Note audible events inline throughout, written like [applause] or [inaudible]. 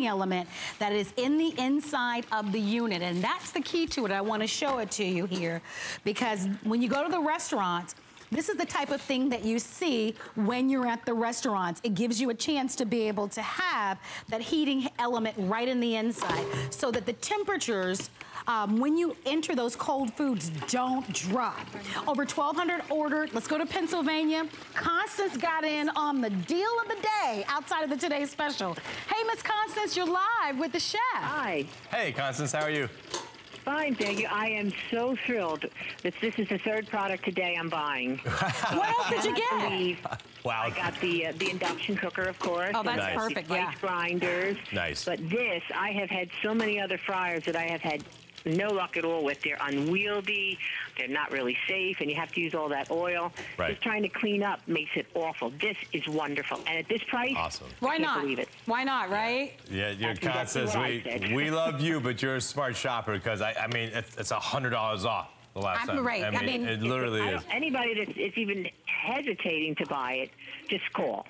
heating element that is in the inside of the unit. And that's the key to it. I wanna show it to you here because when you go to the restaurants, this is the type of thing that you see when you're at the restaurants. It gives you a chance to be able to have that heating element right in the inside so that the temperatures um, when you enter those cold foods, don't drop. Over 1,200 ordered. Let's go to Pennsylvania. Constance got in on the deal of the day outside of the Today Special. Hey, Miss Constance, you're live with the chef. Hi. Hey, Constance, how are you? Fine, thank you. I am so thrilled that this is the third product today I'm buying. [laughs] what else did you get? Wow. I got the uh, the induction cooker, of course. Oh, that's nice. perfect, the yeah. grinders. Nice. But this, I have had so many other fryers that I have had no luck at all with. They're unwieldy, they're not really safe, and you have to use all that oil. Right. Just trying to clean up makes it awful. This is wonderful. And at this price, Awesome. Why can't not? believe it. Why not, right? Yeah, you're That's exactly Constance. We, we [laughs] love you, but you're a smart shopper because I, I mean, it's, a $100 off the last I'm time. right. I mean, it literally is. anybody that's even hesitating to buy it, just call.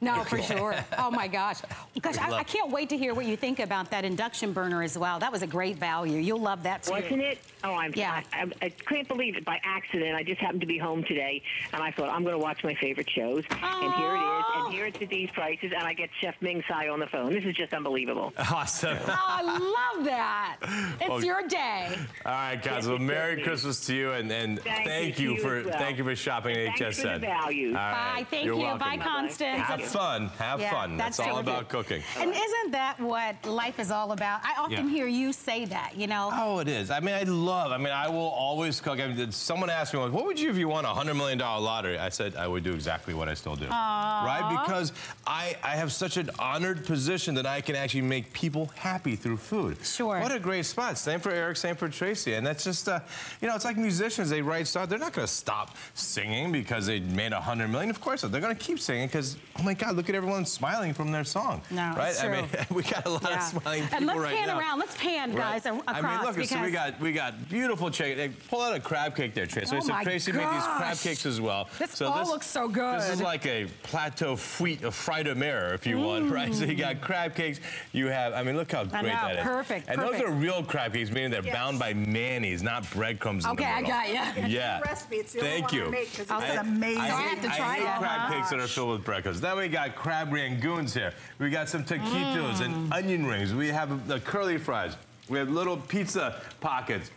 No, for sure. [laughs] Oh my gosh. Gosh, I, I can't wait to hear what you think about that induction burner as well. That was a great value. You'll love that too. Wasn't it? Oh, I'm. Yeah. I, I, I can't believe it. By accident, I just happened to be home today, and I thought I'm going to watch my favorite shows. And here it is. Oh. And here it's at these prices, and I get Chef Ming Tsai on the phone. This is just unbelievable. Awesome. Oh, I love that. [laughs] It's Well, your day. All right, guys. Well, Merry Christmas to you, and, and Thank thank, you, you you for well. thank you for shopping at And thanks for the HSN. values. Bye. Thank you're you. welcome. Bye, Constance. Have fun. Have Yeah, fun. That's, all terrific. about cooking. And isn't that what life is all about? I often Yeah. hear you say that, you know? Oh, it is. I mean, I love. I mean, I will always cook. I mean, someone asked me, "What would you if you won a hundred million dollar lottery?" I said I would do exactly what I still do. Right? Because I I have such an honored position that I can actually make people happy through food. Sure. What a great spot. Same for Eric. Same for Tracy. And that's just, uh, you know, it's like musicians. They write songs. They're not going to stop singing because they made a hundred million. Of course not. They're going to keep singing because, oh my God, look at everyone smiling from their song. No, right? it's I mean, true. [laughs] we got a lot Yeah. of smiling people right now. And let's right pan now. around. Let's pan, guys, a- across. I mean, look, because so we got we got beautiful chicken. Hey, pull out a crab cake there, Tracy. Oh so my Tracy made these crab cakes as well. This so all looks so good. This is like a plateau fuite, a fried de mer, if you want, [laughs] right? So you got crab cakes. You have, I mean, look how Mm. I great know, that is. perfect, And those are real crab cakes, meaning they're Yes. bound by mayonnaise, not breadcrumbs in Okay, the I got ya. Yeah. Recipe, it's the Thank you. I make 'cause it's I- amazing. I, I have to try hate that, crab cakes that are filled with breadcrumbs. Then we got crab rangoons here. We got some taquitos and onion rings. We have the curly fries. We have little pizza pockets.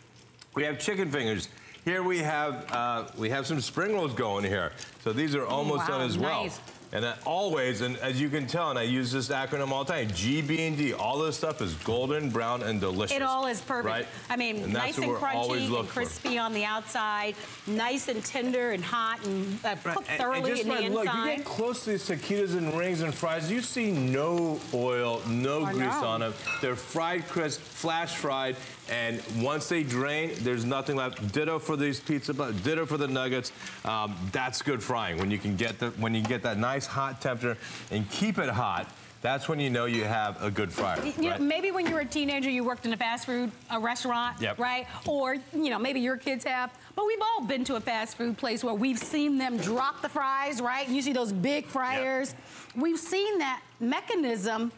We have chicken fingers. Here we have uh, we have some spring rolls going here. So these are almost wow, done as well. And that always, and as you can tell, and I use this acronym all the time, GB&D, all this stuff is golden, brown, and delicious. It all is perfect. Right? I mean, And nice and crunchy and looking for. crispy on the outside, nice and tender and hot and uh, Right, cooked and- thoroughly and just in the by look, you get close to these taquitos and rings and fries, you see no oil, no I grease know. on them. They're fried crisp, flash fried, and once they drain, there's nothing left. Ditto for these pizza, but ditto for the nuggets. Um, that's good frying when you can get the when you get that nice hot temperature and keep it hot. That's when you know you have a good fryer. You know, maybe when you were a teenager, you worked in a fast food a restaurant, Yep. right? Or, you know, maybe your kids have. But we've all been to a fast food place where we've seen them drop the fries, right? You see those big fryers. We've seen that mechanism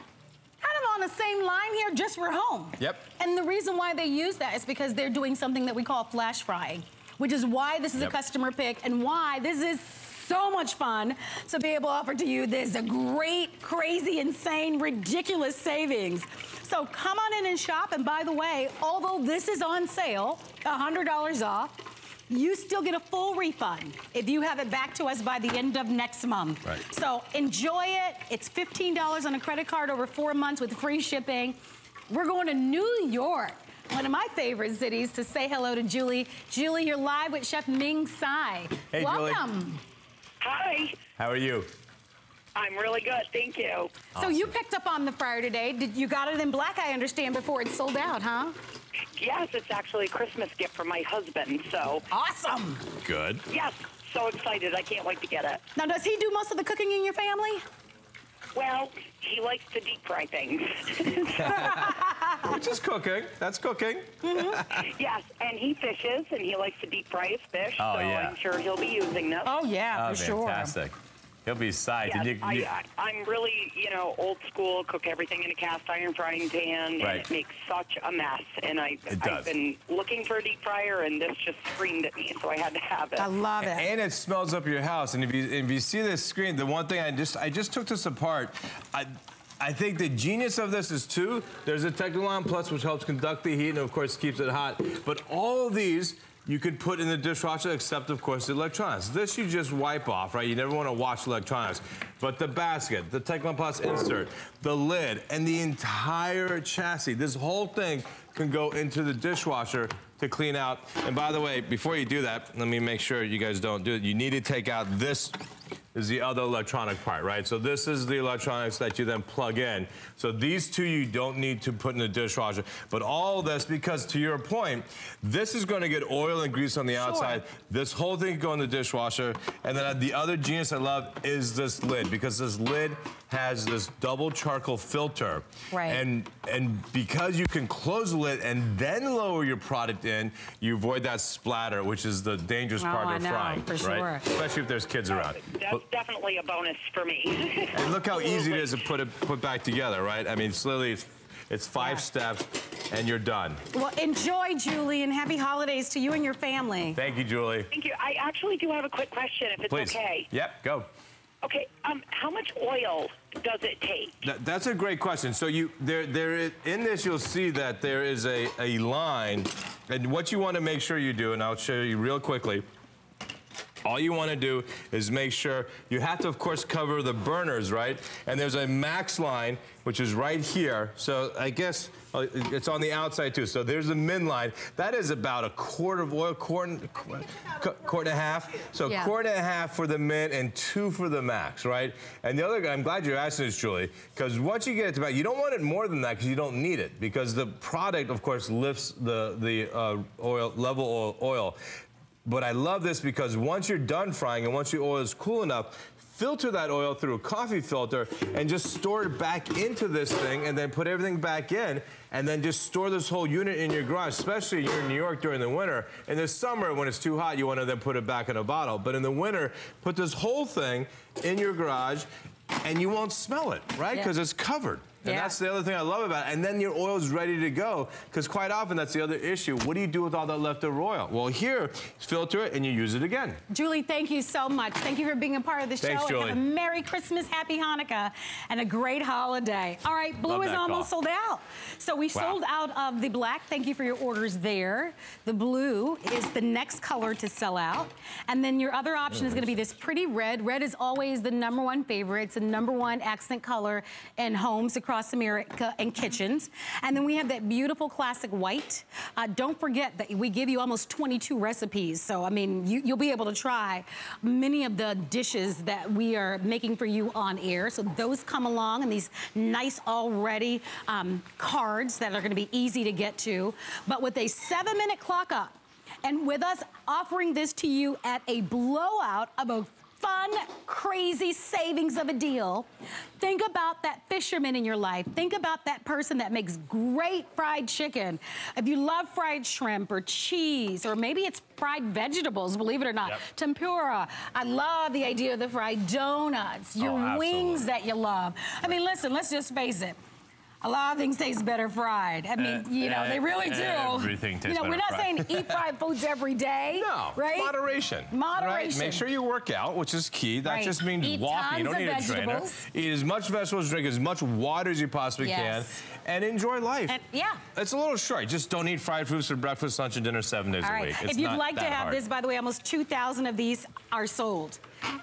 kind of on the same line here, just for home. Yep. And the reason why they use that is because they're doing something that we call flash frying, which is why this is Yep. a customer pick and why this is so much fun to be able to offer to you this great, crazy, insane, ridiculous savings. So come on in and shop. And by the way, although this is on sale, $100 off, you still get a full refund if you have it back to us by the end of next month. Right. So enjoy it. It's $15 on a credit card over four months with free shipping. We're going to New York, one of my favorite cities, to say hello to Julie. Julie, you're live with Chef Ming Tsai. Hey, Julie. Welcome. Hi, How are you? I'm really good, thank you. So you picked up on the fryer today. Did you got it in black? I understand before it sold out, huh? Yes, it's actually a Christmas gift for my husband, so Awesome. Good. yes, so excited. I can't wait to get it. Now, does he do most of the cooking in your family? Well, he likes to deep fry things. [laughs] Which is cooking. That's cooking. Mm-hmm. [laughs] yes, and he fishes, and he likes to deep fry his fish, Oh, so yeah. I'm sure he'll be using this. Oh yeah, Oh, for sure. fantastic. He'll be psyched. Yes, And you- you- I, I, I'm really, you know, old school. Cook everything in a cast iron frying pan, Right. and it makes such a mess. And I, It does. I've been looking for a deep fryer, and this just screamed at me, so I had to have it. I love it. And it smells up your house. And if you if you see this screen, the one thing I just I just took this apart. I, I think the genius of this is two. There's a Technolon Plus, which helps conduct the heat and of course keeps it hot. But all of these you could put in the dishwasher, except of course the electronics. This you just wipe off, right? You never want to wash electronics. But the basket, the Technolon Plus insert, the lid, and the entire chassis, this whole thing can go into the dishwasher to clean out. And by the way, before you do that, let me make sure you guys don't do it. You need to take out this is the other electronic part, right? So this is the electronics that you then plug in. So these two you don't need to put in the dishwasher. But all this, because to your point, this is gonna get oil and grease on the outside. This whole thing can go in the dishwasher. And then the other genius I love is this lid, because this lid has this double charcoal filter. Right. And, and because you can close the lid and then lower your product in, you avoid that splatter, which is the dangerous Oh, part I of know, frying, for right? sure. Especially if there's kids around. That's But- definitely a bonus for me. [laughs] and look how easy it is to put it put back together, right? I mean, it's literally it's, it's five Yeah. steps, and you're done. Well, enjoy, Julie, and happy holidays to you and your family. Thank you, Julie. Thank you. I actually do have a quick question, if it's Please. okay. Yep, go. Okay. Um, how much oil does it take? That, that's a great question. So you there there is, in this you'll see that there is a, a line, and what you want to make sure you do, and I'll show you real quickly. All you want to do is make sure you have to, of course, cover the burners, right? And there's a max line, which is right here. So I guess uh, it's on the outside too. So there's a min line. That is about a quart of oil, quart, and- quart and a half. So Yeah. quart and a half for the min and two for the max, right? And the other guy, I'm glad you're asking this, Julie, because once you get it to about, you don't want it more than that because you don't need it because the product, of course, lifts the the uh, oil level oil. But I love this because once you're done frying and once your oil is cool enough, filter that oil through a coffee filter and just store it back into this thing and then put everything back in and then just store this whole unit in your garage, especially you're in New York during the winter. In the summer, when it's too hot, you want to then put it back in a bottle. But in the winter, put this whole thing in your garage and you won't smell it, right? Yeah. Because it's covered. And Yeah. that's the other thing I love about it. And then your oil's ready to go. Because quite often that's the other issue. What do you do with all that leftover oil? Well, here, filter it and you use it again. Julie, thank you so much. Thank you for being a part of the show. Thanks, and Julie. have a Merry Christmas, Happy Hanukkah, and a great holiday. All right, blue Love is almost call. sold out. So we Wow. sold out of the black. Thank you for your orders there. The blue is the next color to sell out. And then your other option is going to be this pretty red. Red is always the number one favorite. It's the number one accent color in homes across America and kitchens. And then we have that beautiful classic white. Uh, don't forget that we give you almost 22 recipes. So, I mean, you, you'll be able to try many of the dishes that we are making for you on air. So those come along in these nice already um, cards that are going to be easy to get to. But with a seven minute clock up, and with us offering this to you at a blowout of a fun, crazy savings of a deal. Think about that fisherman in your life. Think about that person that makes great fried chicken. If you love fried shrimp or cheese, or maybe it's fried vegetables, believe it or not, Yep. tempura. I love the idea of the fried donuts, oh, your Oh, wings that you love. I mean, listen, let's just face it. A lot of things taste better fried. I mean, Uh, you know, they really do. everything tastes You know, we're not fried. saying eat fried foods every day. [laughs] No, right? moderation. Moderation. Right? Make sure you work out, which is key. That Right. just means Eat walking. You don't need of a trainer. Eat as much vegetables, drink as much water as you possibly Yes. can, and enjoy life. And- yeah. It's a little short. Just don't eat fried foods for breakfast, lunch, and dinner seven days All a week. It's if you'd like to have hard. this, by the way, almost 2,000 of these are sold.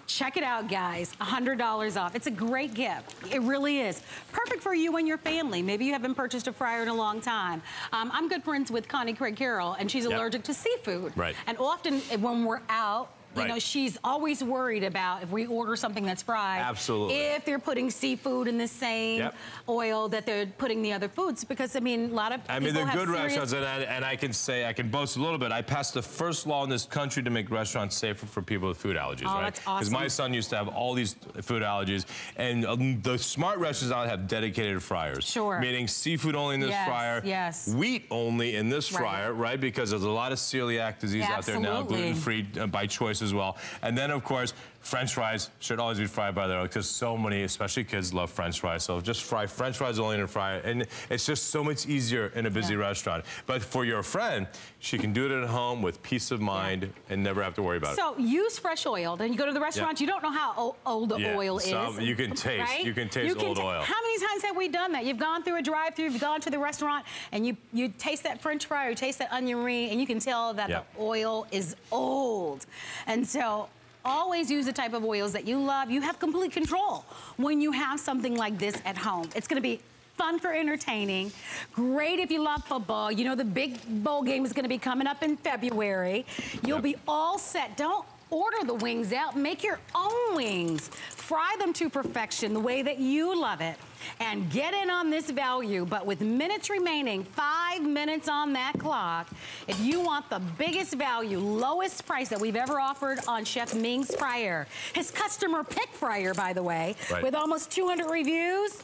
Check it out, guys. $100 off. It's a great gift. It really is. Perfect for you and your family. Maybe you haven't purchased a fryer in a long time. Um, I'm good friends with Connie Craig Carroll, and she's Yep. allergic to seafood. Right. And often eh, when we're out, you Right. know, she's always worried about if we order something that's fried. Absolutely. If they're putting seafood in the same Yep. oil that they're putting the other foods, because I mean, a lot of I mean, they're good restaurants, and I, and I can say, I can boast a little bit. I passed the first law in this country to make restaurants safer for people with food allergies, Oh, right? that's Because my son used to have all these food allergies, and um, the smart restaurants have dedicated fryers. Sure. Meaning seafood only in this Yes, fryer, yes. wheat only in this Right. fryer, right? Because there's a lot of celiac disease out there now, gluten-free uh, by choice as well. And then, of course, French fries should always be fried by the oil because so many, especially kids, love French fries. So just fry French fries only in a fryer, and it's just so much easier in a busy Yeah. restaurant. But for your friend, she can do it at home with peace of mind and never have to worry about it. So use fresh oil. Then you go to the restaurant, you don't know how old the Yeah, oil some- is. you can taste- right? you can taste old oil. How many times have we done that? You've gone through a drive-through, you've gone to the restaurant, and you you taste that French fry or you taste that onion ring, and you can tell that Yeah. the oil is old. And so. Always use the type of oils that you love. You have complete control when you have something like this at home. It's gonna be fun for entertaining. Great if you love football. You know the big bowl game is going to be coming up in February. You'll Yep. be all set. Don't order the wings out. Make your own wings. Fry them to perfection the way that you love it. And get in on this value. But with minutes remaining, five minutes on that clock, if you want the biggest value, lowest price that we've ever offered on Chef Ming's fryer, his customer pick fryer, by the way, Right. with almost 200 reviews,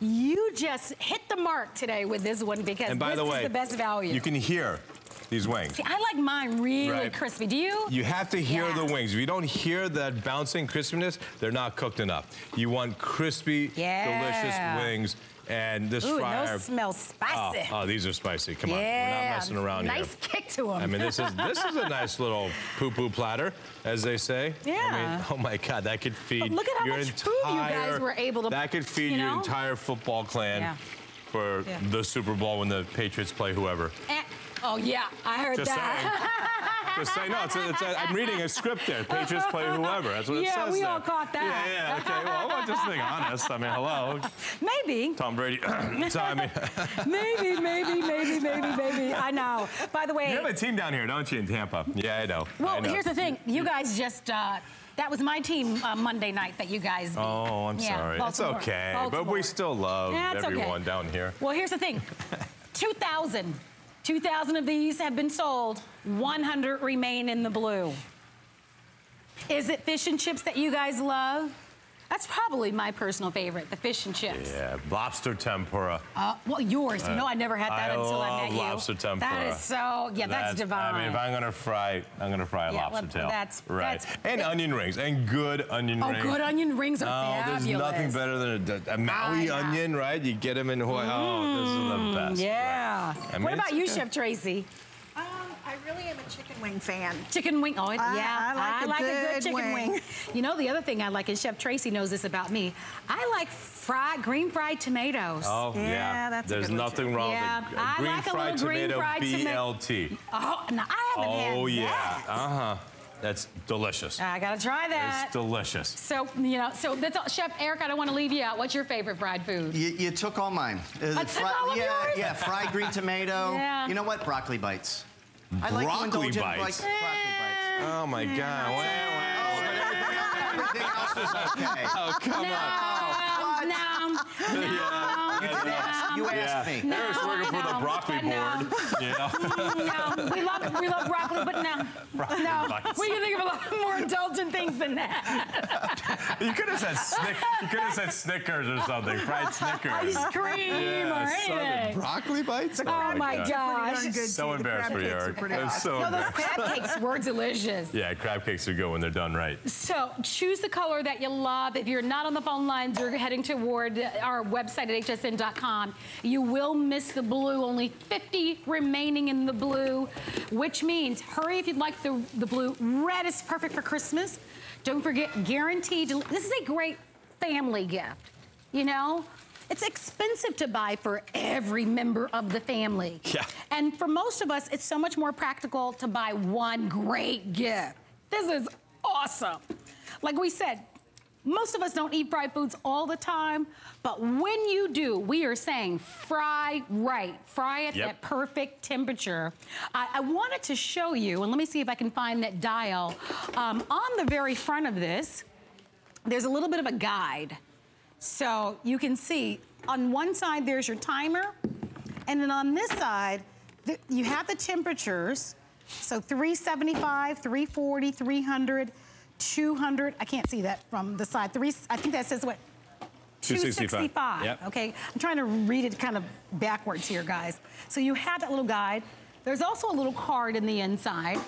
you just hit the mark today with this one because and by this the is way, the best value. you can hear these wings. See, I like mine really Right. crispy. Do you? You have to hear Yeah. the wings. If you don't hear that bouncing crispiness, they're not cooked enough. You want crispy, Yeah. delicious wings. And this Ooh, and fryer. those smell oh, spicy. oh, these are spicy. Come on, yeah. we're not messing around nice here. Nice kick to them. I mean, this is this is a nice little poo-poo platter, as they say. I Yeah. mean, [laughs] oh my God, that could feed But look at how your much entire. food you guys were able to- That could feed you your entire football clan Yeah. for Yeah. the Super Bowl when the Patriots play whoever. Eh, oh yeah, I heard Just that. Just say no. It's a, it's a, I'm reading a script there. Patriots play whoever. That's what it says Yeah, we there. all caught that. Yeah, yeah. Okay. Well, I'm just being honest. I mean, hello, Maybe, Tom Brady. [clears throat] I mean, [laughs] maybe, maybe, maybe, maybe, maybe. I know. By the way, you have a team down here, don't you, in Tampa? Yeah, I know. I well, know. here's the thing. You guys just. Uh, that was my team uh, Monday night that you guys beat. Oh, I'm Yeah, sorry. It's Baltimore. okay, but we still love Yeah, it's okay. everyone down here. Well, here's the thing [laughs] 2,000. 2,000 of these have been sold, 100 remain in the blue. Is it fish and chips that you guys love? That's probably my personal favorite, the fish and chips. Yeah, lobster tempura. Uh, well, yours. You know, I never had that I until I met you. lobster tempura. That is so, yeah, that's, divine. I mean, if I'm gonna fry, I'm gonna fry a Yeah, lobster tail. that's- right. that's- and onion rings, and good onion oh, rings. Oh, good onion rings are Oh, fabulous. there's nothing better than a, a Maui Ah, yeah. onion, right? You get them in Hawaii. Oh, this is the best. Mm, Yeah. I mean, what about you, okay. Chef Tracy? I really am a chicken wing fan. Chicken wing. Oh, I- yeah. I like a a good good chicken wing. wing. You know, the other thing I like, and Chef Tracy knows this about me, I like fried, green fried tomatoes. Oh, yeah. Yeah, that's a There's good nothing wrong Yeah, with a I green like a fried little green tomato fried tomato- BLT. Oh, no, I haven't had Oh, yeah. Uh huh. That's delicious. I gotta try that. It's delicious. so, you know, so that's all. Chef Eric, I don't want to leave you out. What's your favorite fried food? You, you took all mine. Uh, I took all of yeah, yours? yeah, fried green tomato. [laughs] Yeah. You know what? Broccoli bites. I like to Broccoli indulge in, bites? Like, broccoli bites. Oh my God. Wow, Oh, but everything everything else is okay. Oh, come on. no, no, no, You did ask. You asked me. They were working for the broccoli no. board. You know? no. We love, we love broccoli, but no, no. bites. We can think of a lot more indulgent things than that. You could have said Snick, you could have said Snickers or something. Fried [laughs] Snickers. Ice cream Yeah, or anything. Broccoli bites? Oh my God. gosh. Darn good, So too. Embarrassed for you, cakes are Eric. awesome. so No, those crab cakes were delicious. Yeah, crab cakes are good when they're done right. So choose the color that you love. If you're not on the phone lines, you're heading toward our website at You will miss the blue. Only 50 remaining in the blue, which means hurry if you'd like the, the blue. Red is perfect for Christmas. Don't forget, guaranteed. This is a great family gift. You know, it's expensive to buy for every member of the family. Yeah. And for most of us, it's so much more practical to buy one great gift. This is awesome. Like we said, most of us don't eat fried foods all the time, but when you do, we are saying fry right. Fry at Yep. that perfect temperature. I, I wanted to show you, and let me see if I can find that dial. Um, on the very front of this, there's a little bit of a guide. So you can see on one side there's your timer, and then on this side, you have the temperatures. So 375, 340, 300, 200. I can't see that from the side. Three, I think that says what? 265. 265. Yep. Okay, I'm trying to read it kind of backwards here, guys. So you have that little guide. There's also a little card in the inside,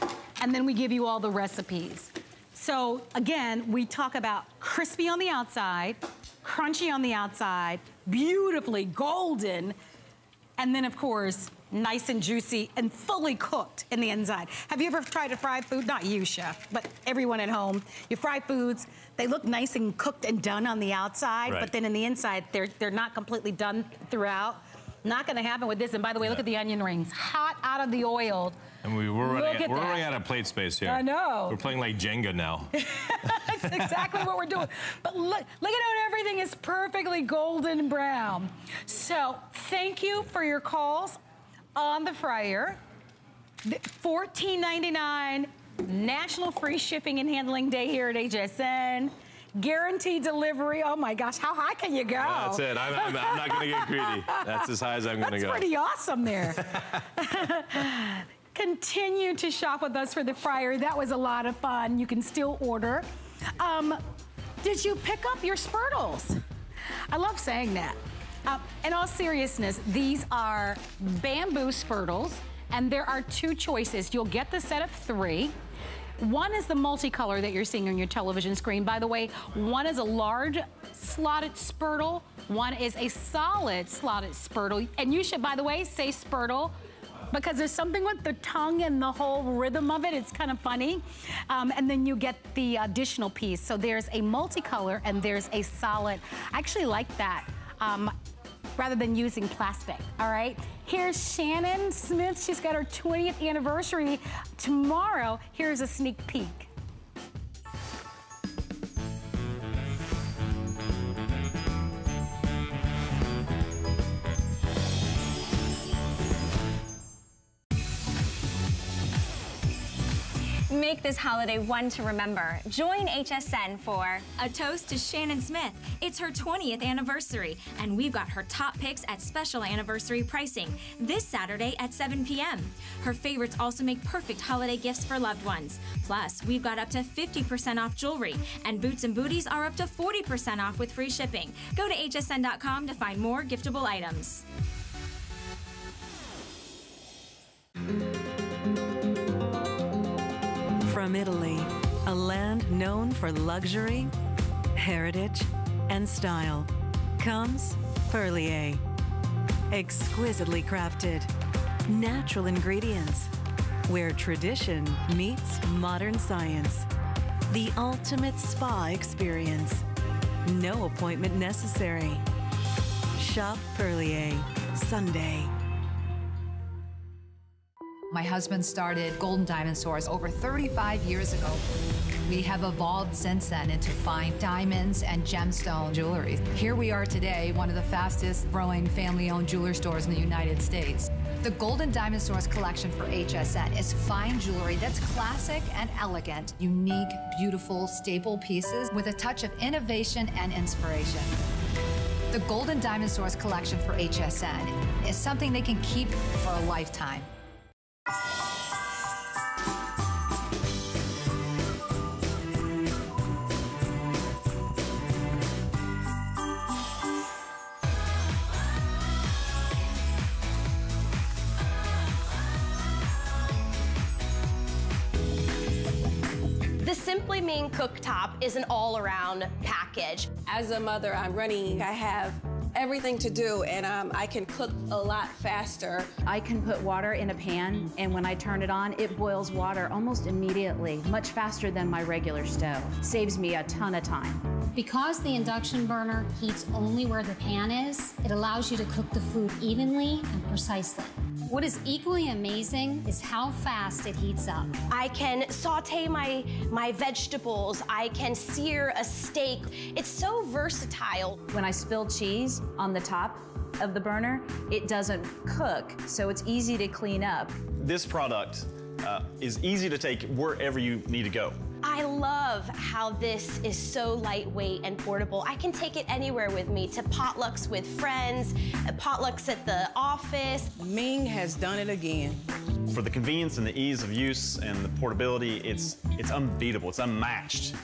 and then we give you all the recipes. So again, we talk about crispy on the outside, crunchy on the outside, beautifully golden, and then of course, nice and juicy and fully cooked in the inside. Have you ever tried to fry food? Not you, chef, but everyone at home. You fry foods, they look nice and cooked and done on the outside, Right. but then in the inside, they're, they're not completely done throughout. Not gonna happen with this. And by the way, look at the onion rings. Hot out of the oil. And we, we're, running, we're running out of plate space here. I know. We're playing like Jenga now. [laughs] That's exactly what we're doing. But look, look at how everything is perfectly golden brown. So thank you for your calls on the fryer. The- $14.99 national free shipping and handling day here at HSN. Guaranteed delivery. Oh my gosh, how high can you go? That's it. I'm, I'm, I'm not going to get greedy. That's as high as I'm going to go. That's pretty awesome there. [laughs] Continue to shop with us for the fryer. That was a lot of fun. You can still order. Um, did you pick up your Spurtles? I love saying that. Uh, in all seriousness, these are bamboo Spurtles, and there are two choices. You'll get the set of three. One is the multicolor that you're seeing on your television screen. By the way, one is a large slotted spurtle, one is a solid slotted spurtle. And you should, by the way, say spurtle because there's something with the tongue and the whole rhythm of it. It's kind of funny. Um, and then you get the additional piece. So there's a multicolor and there's a solid. I actually like that. Um, rather than using plastic, all right? Here's Shannon Smith. She's got her 20th anniversary tomorrow. Here's a sneak peek. Make this holiday one to remember. Join HSN for A Toast to Shannon Smith. It's her 20th anniversary, and we've got her top picks at special anniversary pricing this Saturday at 7 p.m. Her favorites also make perfect holiday gifts for loved ones. Plus, we've got up to 50% off jewelry, and boots and booties are up to 40% off with free shipping. Go to hsn.com to find more giftable items. From Italy, a land known for luxury, heritage, and style, comes Perlier. Exquisitely crafted, natural ingredients, where tradition meets modern science. The ultimate spa experience. No appointment necessary. Shop Perlier, Sunday. My husband started Golden Diamond Source over 35 years ago. We have evolved since then into fine diamonds and gemstone jewelry. Here we are today, one of the fastest growing family owned jeweler stores in the United States. The Golden Diamond Source collection for HSN is fine jewelry that's classic and elegant, unique, beautiful, staple pieces with a touch of innovation and inspiration. The Golden Diamond Source collection for HSN is something they can keep for a lifetime. you Simply Ming cooktop is an all-around package. As a mother, I'm running. I have everything to do, and um, I can cook a lot faster. I can put water in a pan, and when I turn it on, it boils water almost immediately, much faster than my regular stove. Saves me a ton of time. Because the induction burner heats only where the pan is, it allows you to cook the food evenly and precisely. What is equally amazing is how fast it heats up. I can saute my, my vegetables. I can sear a steak. It's so versatile. When I spill cheese on the top of the burner, it doesn't cook, so it's easy to clean up. This product uh, is easy to take wherever you need to go. I love how this is so lightweight and portable. I can take it anywhere with me to potlucks with friends, potlucks at the office. Ming has done it again. For the convenience and the ease of use and the portability, it's, it's unbeatable, it's unmatched.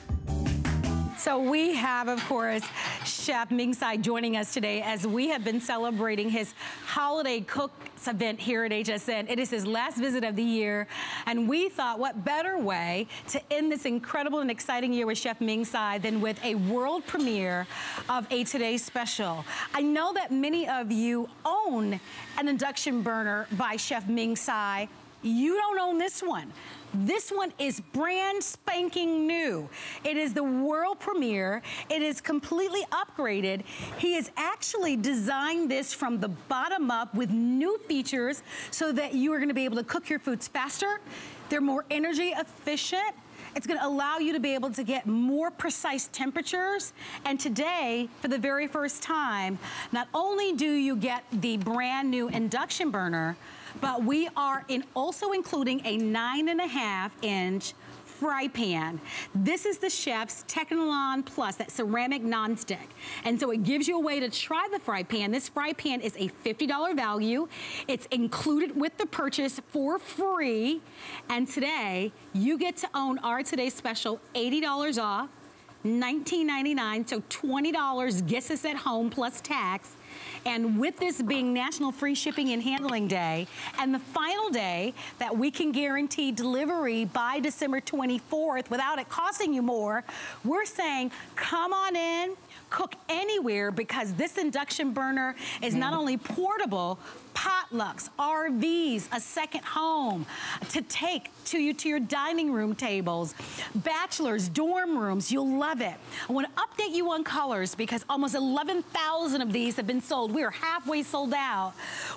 So we have, of course, Chef Ming Tsai joining us today as we have been celebrating his holiday cooks event here at HSN. It is his last visit of the year, and we thought what better way to end this incredible and exciting year with Chef Ming Tsai than with a world premiere of a Today Special. I know that many of you own an induction burner by Chef Ming Tsai. You don't own this one. This one is brand spanking new. It is the world premiere. It is completely upgraded. He has actually designed this from the bottom up with new features so that you are gonna be able to cook your foods faster. They're more energy efficient. It's gonna allow you to be able to get more precise temperatures. And today, for the very first time, not only do you get the brand new induction burner, but we are in also including a nine and a half inch fry pan. This is the chef's Technolon Plus, that ceramic nonstick. And so it gives you a way to try the fry pan. This fry pan is a $50 value. It's included with the purchase for free. And today, you get to own our today's special $80 off. $19.99, so $20 gets us at home plus tax. And with this being National Free Shipping and Handling Day, and the final day that we can guarantee delivery by December 24th without it costing you more, we're saying come on in, cook anywhere because this induction burner is not mm. only portable, potlucks, RVs, a second home to take to you to your dining room tables, bachelors, dorm rooms, you'll love it. I wanna update you on colors because almost 11,000 of these have been sold. We are halfway sold out.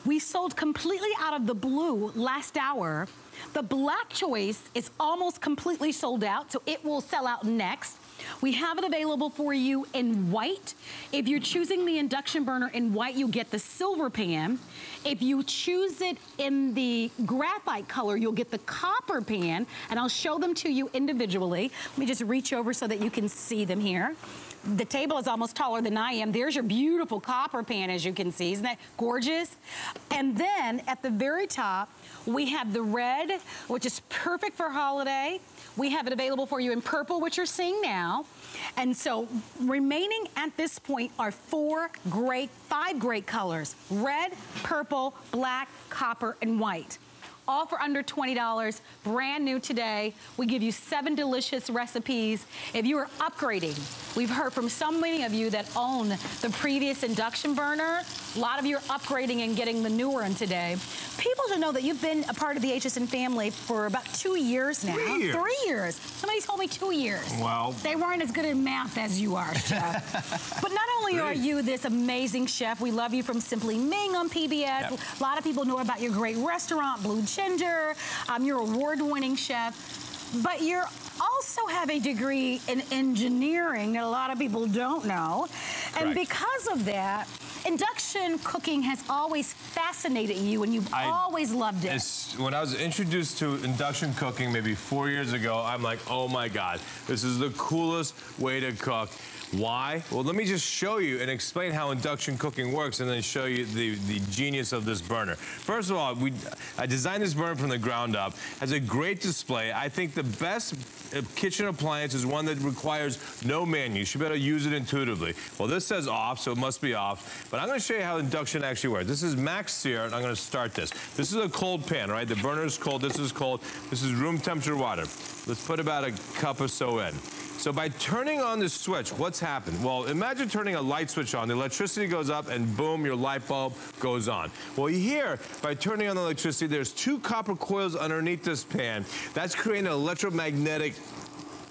We sold completely out of the blue last hour. The black choice is almost completely sold out, so it will sell out next. We have it available for you in white. If you're choosing the induction burner in white, you get the silver pan. If you choose it in the graphite color, you'll get the copper pan, and I'll show them to you individually. Let me just reach over so that you can see them here. The table is almost taller than I am. There's your beautiful copper pan, as you can see. Isn't that gorgeous? And then at the very top, we have the red, which is perfect for holiday. We have it available for you in purple, which you're seeing now. And so remaining at this point are four great, five great colors. Red, purple, black, copper, and white all for under $20, brand new today. We give you seven delicious recipes. If you are upgrading, we've heard from so many of you that own the previous induction burner. A lot of you are upgrading and getting the newer one today. People should know that you've been a part of the HSN family for about two years now. Three years. Three years. Somebody told me two years. Well. They weren't as good at math as you are, chef. [laughs] but not only are Great. you this amazing chef, we love you from Simply Ming on PBS. Yep. A lot of people know about your great restaurant, Blue Ginger. Um, you're award-winning chef. But you also have a degree in engineering that a lot of people don't know. And Correct. because of that, induction cooking has always fascinated you and you've I- always loved it. When I was introduced to induction cooking maybe four years ago, I'm like, oh my God, this is the coolest way to cook. Why? Well, let me just show you and explain how induction cooking works and then show you the, the genius of this burner. First of all, we, I designed this burner from the ground up. Has a great display. I think the best uh, kitchen appliance is one that requires no menu. You should be able to use it intuitively. Well, this says off, so it must be off. But I'm going to show you how induction actually works. This is max sear, and I'm going to start this. This is a cold pan, right? The burner is cold. This is cold. This is room temperature water. Let's put about a cup or so in. So by turning on the switch, what's happened? Well, imagine turning a light switch on. The electricity goes up and boom, your light bulb goes on. Well, here, by turning on the electricity, there's two copper coils underneath this pan. That's creating an electromagnetic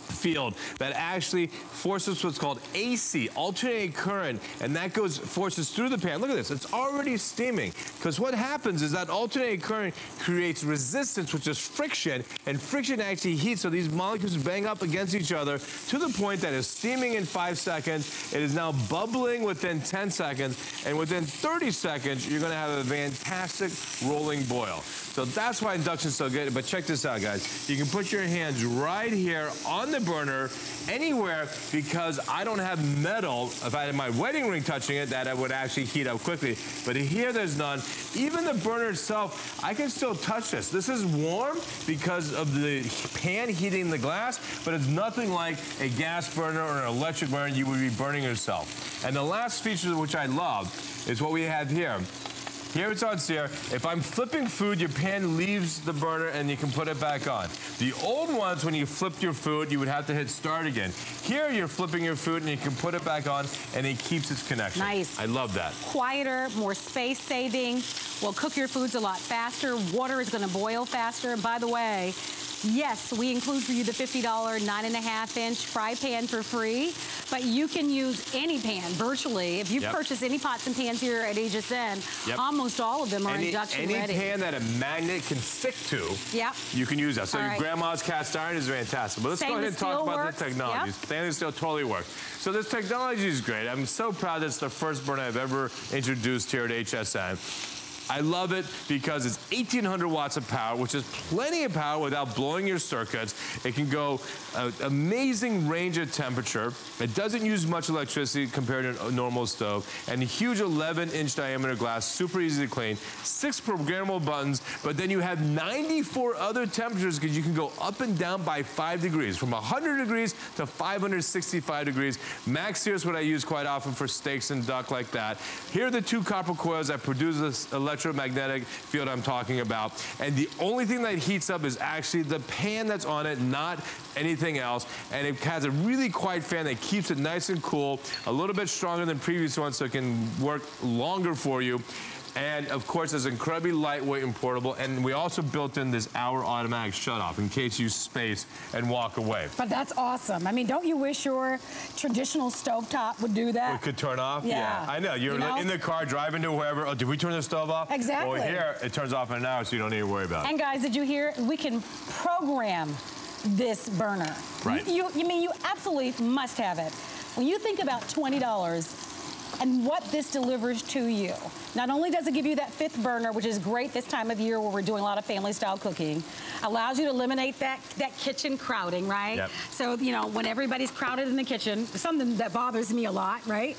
field that actually forces what's called AC, alternating current, and that goes forces through the pan. Look at this, it's already steaming. Because what happens is that alternating current creates resistance, which is friction, and friction actually heats, so these molecules bang up against each other to the point that it's steaming in five seconds, it is now bubbling within 10 seconds, and within 30 seconds, you're gonna have a fantastic rolling boil. So that's why induction's so good, but check this out, guys. You can put your hands right here on the burner anywhere because I don't have metal. If I had my wedding ring touching it, that I would actually heat up quickly. But here there's none. Even the burner itself, I can still touch this. This is warm because of the pan heating the glass, but it's nothing like a gas burner or an electric burner you would be burning yourself. And the last feature which I love is what we have here. Here it's on sear. If I'm flipping food, your pan leaves the burner and you can put it back on. The old ones, when you flipped your food, you would have to hit start again. Here you're flipping your food and you can put it back on and it keeps its connection. Nice. I love that. Quieter, more space saving, will cook your foods a lot faster. Water is gonna boil faster. And by the way, Yes, we include for you the $50 nine and a half inch fry pan for free, but you can use any pan virtually. If you Yep. purchase any pots and pans here at HSN, Yep. almost all of them are any, induction any ready. pan that a magnet can stick to, Yep. you can use that. So All your right. grandma's cast iron is fantastic. But let's go ahead and talk about works. the technology. Yep. Stainless steel totally works. So this technology is great. I'm so proud that it's the first burner I've ever introduced here at HSN. I love it because it's 1800 watts of power, which is plenty of power without blowing your circuits. It can go an amazing range of temperature. It doesn't use much electricity compared to a normal stove. And a huge 11 inch diameter glass, super easy to clean. Six programmable buttons, but then you have 94 other temperatures because you can go up and down by five degrees, from 100 degrees to 565 degrees. Max here is what I use quite often for steaks and duck like that. Here are the two copper coils that produce this electromagnetic field I'm talking about. And the only thing that heats up is actually the pan that's on it, not anything else. And it has a really quiet fan that keeps it nice and cool, a little bit stronger than previous ones so it can work longer for you. And of course, it's incredibly lightweight and portable. And we also built in this hour automatic shut off in case you space and walk away. But that's awesome. I mean, don't you wish your traditional stovetop would do that? It could turn off? Yeah. I know. You're You know? in the car driving to wherever. Oh, did we turn the stove off? Exactly. Well, here, it turns off in an hour, so you don't need to worry about it. And guys, did you hear? We can program this burner. Right. You, you mean you absolutely must have it. When you think about twenty dollars and what this delivers to you, not only does it give you that fifth burner, which is great this time of year where we're doing a lot of family style cooking, allows you to eliminate that that kitchen crowding, right? Yep. So you know when everybody's crowded in the kitchen, something that bothers me a lot, right?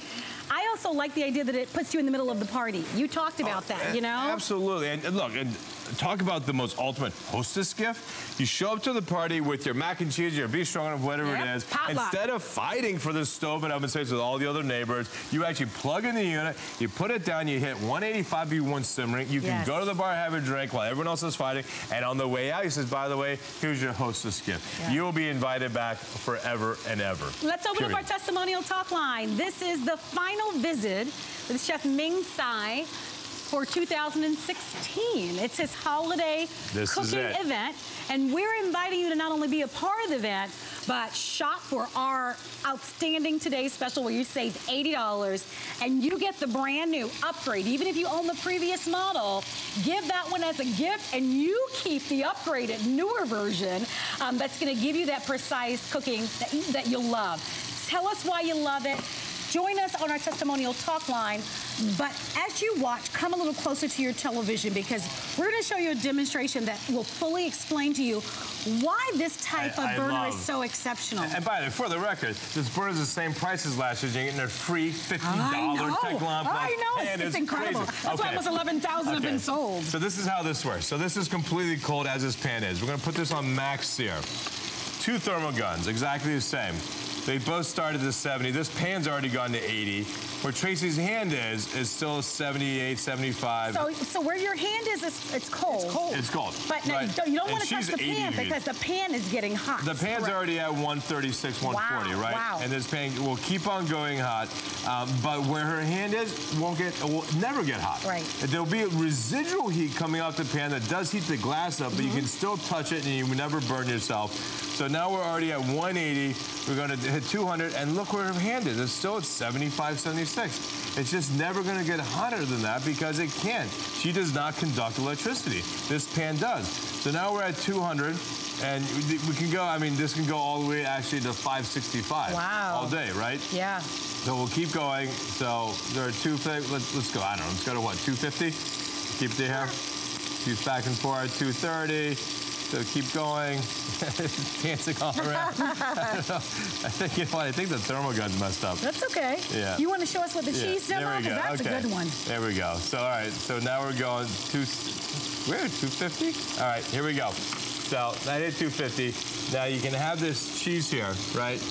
I also like the idea that it puts you in the middle of the party. You talked about oh, that, you know? Absolutely. And, look, and talk about the most ultimate hostess gift. You show up to the party with your mac and cheese, your beef stroganoff, whatever Yep, it is. potluck. Instead of fighting for the stove and oven space with all the other neighbors, you actually plug in the unit, you put it down, you hit 185 V1 simmering. You can go to the bar, have a drink while everyone else is fighting. And on the way out, he says, by the way, here's your hostess gift. Yeah. You will be invited back forever and ever. Let's open Period. up our testimonial talk line. This is the final visit with Chef Ming Tsai for 2016. It's his holiday This cooking event. And we're inviting you to not only be a part of the event, but shop for our outstanding Today special where you save $80 and you get the brand new upgrade. Even if you own the previous model, give that one as a gift and you keep the upgraded, newer version um, that's gonna give you that precise cooking that, that you'll love. Tell us why you love it. Join us on our testimonial talk line. But as you watch, come a little closer to your television because we're going to show you a demonstration that will fully explain to you why this type I- of burner love- is so exceptional. And by the way, for the record, this burner is the same price as last year's. You're getting a free $50 I know. Techlon I know. It's- pan. it's incredible. crazy. That's why almost 11,000 have been sold. So this is how this works. So this is completely cold as this pan is. We're gonna put this on max sear. Two thermal guns, exactly the same. They both started at 70. This pan's already gone to 80. Where Tracy's hand is, is still 78, 75. So, so where your hand is, it's, it's cold. It's cold. It's cold, But no, right. you don't, you don't want to touch the pan degrees. because the pan is getting hot. The pan's Right. already at 136, 140, Wow, right? wow. And this pan will keep on going hot, um, but where her hand is, won't get, will never get hot. Right. There'll be a residual heat coming off the pan that does heat the glass up, but you Mm-hmm. can still touch it and you never burn yourself. So now we're already at 180. We're going to hit 200, and look where her hand is. It's still at 75, 76. It's just never going to get hotter than that because it can't. She does not conduct electricity. This pan does. So now we're at 200. And we can go, I mean, this can go all the way actually to 565 Wow. all day, right? Yeah. So we'll keep going. So there are two, let's, let's go, I don't know, let's go to what, 250? Keep it here. Keep back and forth, 230, So keep going, [laughs] dancing all around. [laughs] I, don't know. I think you know? I think the thermogun's messed up. That's okay. Yeah. You want to show us what the Yeah, cheese there we go. That's okay. a good one. There we go. So all right. So now we're going two. We're at 250. All right. Here we go. So I hit 250. Now you can have this cheese here, right?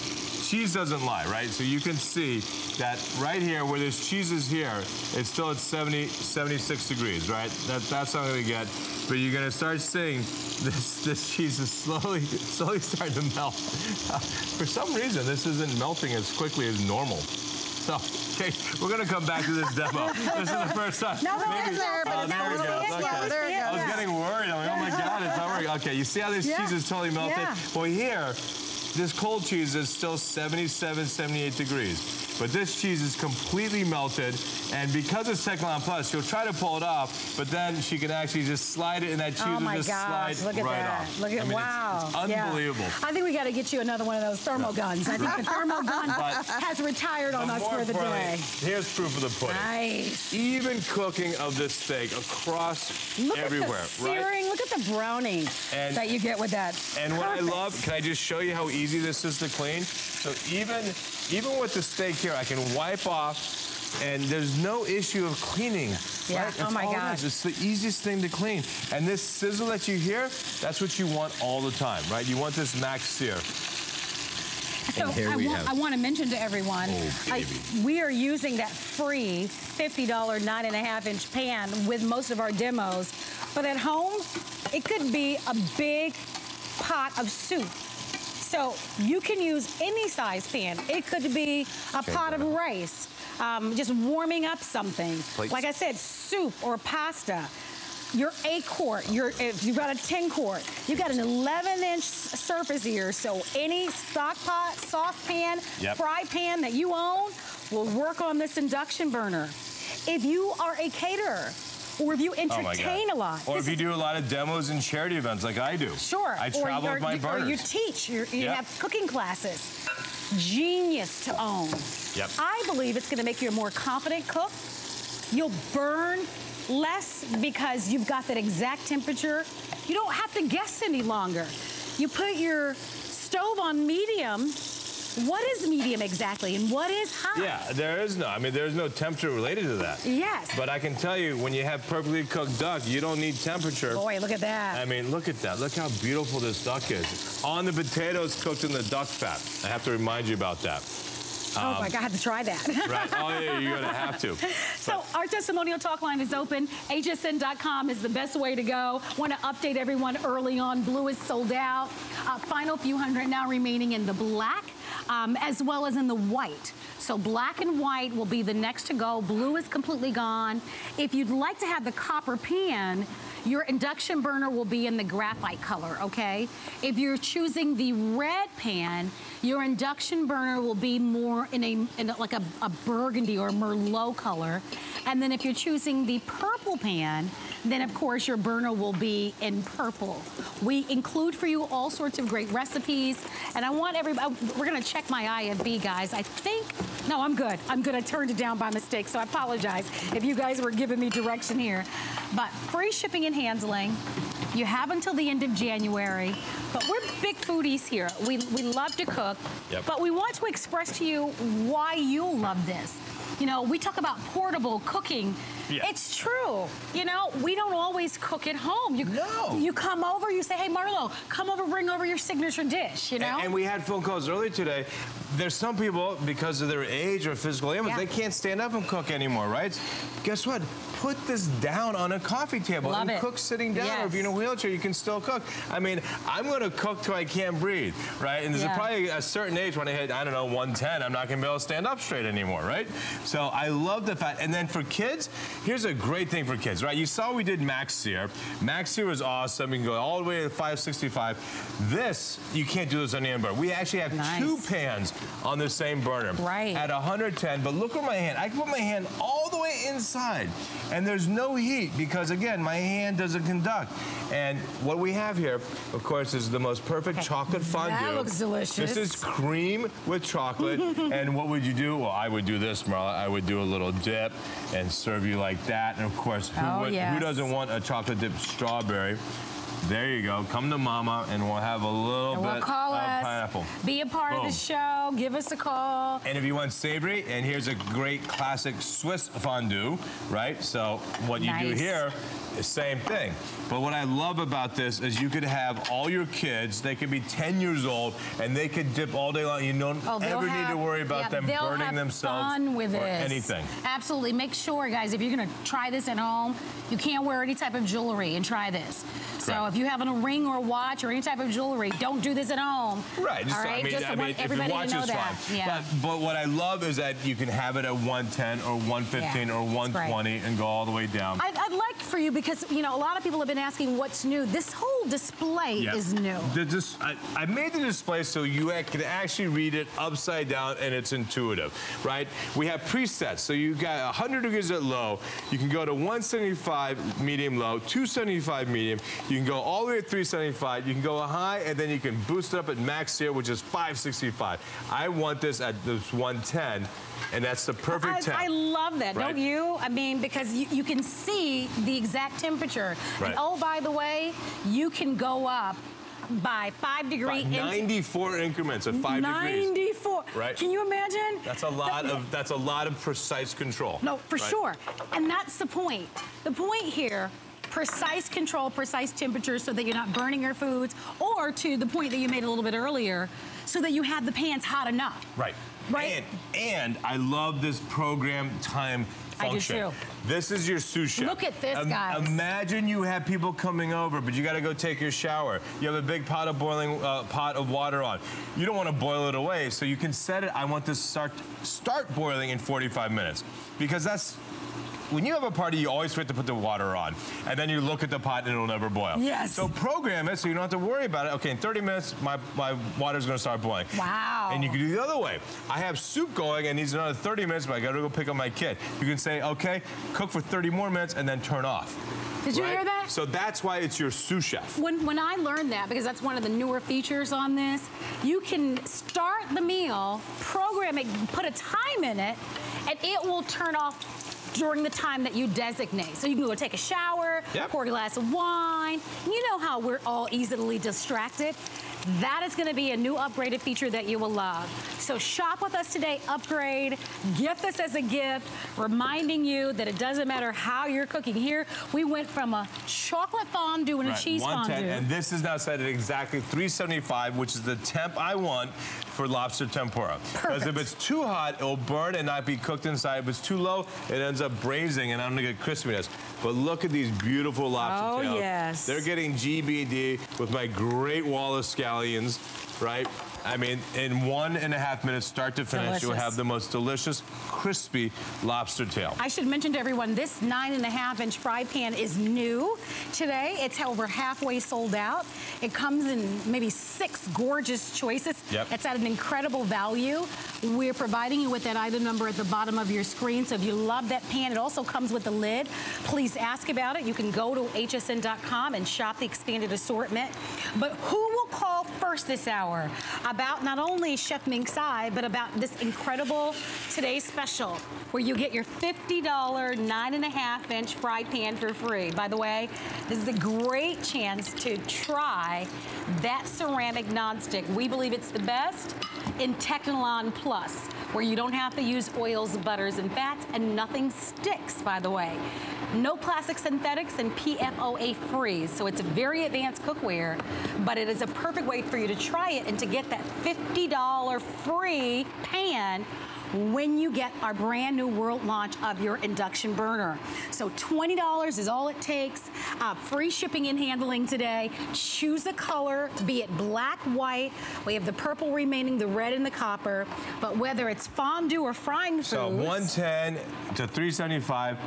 Cheese doesn't lie, right? So you can see that right here, where this cheese is here, it's still at 70, 76 degrees, right? That, that's what I'm gonna get. But you're gonna start seeing [laughs] this, this cheese is slowly, slowly starting to melt. [laughs] For some reason, this isn't melting as quickly as normal. So, okay, we're gonna come back to this demo. [laughs] this is the first time. No, no, Maybe- it's there, but oh, it's there we go. Okay. Yeah, there it I was getting worried. I'm like, oh my God, it's not working. Okay, you see how this Yeah. cheese is totally melted? Yeah. Well, here, this cold cheese is still 77, 78 degrees. But this cheese is completely melted, and because it's Technolon Plus, she'll try to pull it off, but then she can actually just slide it, and that cheese Oh will just gosh, slide look at right that. off. Look at I mean, wow. It's, Yeah. unbelievable. I think we got to get you another one of those thermal guns. I think the thermal [laughs] gun has retired on us for the day. Here's proof of the pudding. Nice. Even cooking of this steak across Look everywhere, at the right? searing. Look at the browning And- that you get with that. And what I love, can I just show you how easy this is to clean? So even, even with the steak here, I can wipe off and there's no issue of cleaning. Yeah, right? oh my all it gosh. It's the easiest thing to clean. And this sizzle that you hear, that's what you want all the time, right? You want this max sear. So here I, we want, have- I want to mention to everyone, Oh, I- we are using that free $50 nine and a half inch pan with most of our demos. But at home, it could be a big pot of soup. So you can use any size pan. It could be a Okay, pot of rice, um, just warming up something. Plates. Like I said, soup or pasta. Your eight quart, your if you've got a 10 quart, you've got an 11 inch surface here. So any stock pot, saucepan, Yep. fry pan that you own will work on this induction burner. If you are a caterer or if you Oh entertain God. a lot, Or this if you do a lot of demos and charity events like I do. Sure. I or travel with my you, burners. Or you teach. You're, you Yep. have cooking classes. Genius to own. Yep. I believe it's going to make you a more confident cook. You'll burn less because you've got that exact temperature. You don't have to guess any longer. You put your stove on medium. What is medium exactly, and what is high? Yeah, there is no, I mean, there's no temperature related to that. Yes. But I can tell you, when you have perfectly cooked duck, you don't need temperature. Boy, look at that. I mean, look at that. Look how beautiful this duck is. On the potatoes cooked in the duck fat. I have to remind you about that. oh Um, my God, I have to try that. [laughs] Right? Oh, yeah, you're going [laughs] to have to. So our testimonial talk line is open. HSN.com is the best way to go. Want to update everyone early on. Blue is sold out. Uh, final few hundred now remaining in the black, um, as well as in the white. So black and white will be the next to go. Blue is completely gone. If you'd like to have the copper pan, your induction burner will be in the graphite color, okay? If you're choosing the red pan, your induction burner will be more in a, in like a, a burgundy or merlot color. And then if you're choosing the purple pan, then of course your burner will be in purple. We include for you all sorts of great recipes. And I want everybody, uh, we're gonna check my IFB guys. I think, no, I'm good. I'm good. I turned it down by mistake, so I apologize if you guys were giving me direction here. But free shipping and handling. You have until the end of January, but we're big foodies here. We, we love to cook, Yep. but we want to express to you why you'll love this. You know, we talk about portable cooking. Yeah. It's true. You know, we don't always cook at home. You, no. You come over, you say, hey, Marlo, come over, bring over your signature dish, you know? And, and we had phone calls earlier today. There's some people, because of their age or physical ailments, Yeah. they can't stand up and cook anymore, right? Guess what? Put this down on a coffee table Love and it. cook sitting down. Or if you're in a wheelchair, you can still cook. I mean, I'm going to cook till I can't breathe, right? And there's a- probably a certain age when I hit, I don't know, 110, I'm not going to be able to stand up straight anymore, right? So I love the fact. And then for kids, here's a great thing for kids, right? You saw we did Max Sear. Max Sear was awesome. You can go all the way to 565. This, you can't do this on any burner. We actually have Nice. two pans on the same burner. Right. At 110, but look where my hand, I can put my hand all the way inside and there's no heat because again, my hand doesn't conduct. And what we have here, of course, is the most perfect chocolate fondue. That looks delicious. This is cream with chocolate. [laughs] and what would you do? Well, I would do this, Marlo. I would do a little dip and serve you like that. And of course, who, Oh, would, who doesn't want a chocolate dipped strawberry? There you go. Come to mama, and we'll have a little And bit we'll call of us. pineapple. Be a part of the show. Give us a call. And if you want savory, and here's a great classic Swiss fondue, right? So what you do Nice. here is same thing. But what I love about this is you could have all your kids, they could be 10 years old, and they could dip all day long. You don't Oh, ever need have- to worry about yeah, them burning themselves fun with or this. anything. Absolutely. Make sure, guys, if you're going to try this at home, you can't wear any type of jewelry and try this. So If you have a ring or a watch or any type of jewelry, don't do this at home. Right. Just, All right. I mean, just I mean if watch that. fine. Yeah. But, but what I love is that you can have it at 110 or 115 Yeah, or 120 and go all the way down. I'd, I'd like for you because you know a lot of people have been asking what's new. This whole display is new. The dis- I, I made the display so you can actually read it upside down and it's intuitive, right? We have presets. So you've got 100 degrees at low. You can go to 175 medium low, 275 medium. You can go all the way to 375. You can go high and then you can boost it up at max here, which is 565. I want this at this 110 and that's the perfect I, temp. I love that, right? don't you? I mean, because you, you can see the exact temperature. Right. And oh, by the way, you can go up by five degree. By 94 increments of five degrees. 94. Right. Can you imagine? That's a lot That- of that's a lot of precise control. No, for right? sure. And that's the point. The point here, precise control, precise temperature so that you're not burning your foods, or to the point that you made a little bit earlier, so that you have the pans hot enough. Right. Right. And, and I love this program time function. I do too. This is your sous chef. Look at this, guys. Imagine you have people coming over, but you got to go take your shower. You have a big pot of boiling uh, pot of water on. You don't want to boil it away, so you can set it. I want this to start start boiling in 45 minutes because that's. When you have a party, you always forget to put the water on, and then you look at the pot and it'll never boil. Yes. So program it so you don't have to worry about it. Okay, in 30 minutes, my, my water's gonna start boiling. Wow. And you can do the other way. I have soup going and needs another 30 minutes, but I gotta go pick up my kid. You can say, okay, cook for 30 more minutes and then turn off. Did you right? hear that? So that's why it's your sous chef. When, when I learned that, because that's one of the newer features on this, you can start the meal, program it, put a time in it, and it will turn off during the time that you designate. So you can go take a shower, Yep. pour a glass of wine. You know how we're all easily distracted. That is going to be a new upgraded feature that you will love. So shop with us today, upgrade, gift this as a gift, reminding you that it doesn't matter how you're cooking. Here, we went from a chocolate fondue and a Right, cheese 110, fondue. And this is now set at exactly 375, which is the temp I want for lobster tempura. Because if it's too hot, it'll burn and not be cooked inside. If it's too low, it ends up braising and I'm gonna get crispiness. But look at these beautiful lobster Oh, tails. yes. They're getting GBD with my great wall of scallions, right? I mean, in one and a half minutes, start to finish, you'll have the most delicious, crispy lobster tail. I should mention to everyone, this nine and a half inch fry pan is new today. It's over halfway sold out. It comes in maybe six gorgeous choices. Yep. It's at an incredible value. We're providing you with that item number at the bottom of your screen. So if you love that pan, it also comes with the lid. Please ask about it. You can go to hsn.com and shop the expanded assortment. But who will call first this hour about not only Chef Ming Tsai, but about this incredible today's special where you get your $50 nine and a half inch fry pan for free. By the way, this is a great chance to try that ceramic nonstick. We believe it's the best in Technolon Plus, where you don't have to use oils, butters, and fats, and nothing sticks, by the way. No plastic synthetics and PFOA free, so it's a very advanced cookware, but it is a perfect way for you to try it and to get that $50 free pan when you get our brand new world launch of your induction burner. So $20 is all it takes. Uh, free shipping and handling today. Choose a color, be it black, white. We have the purple remaining, the red, and the copper. But whether it's fondue or frying foods. So 110 to 375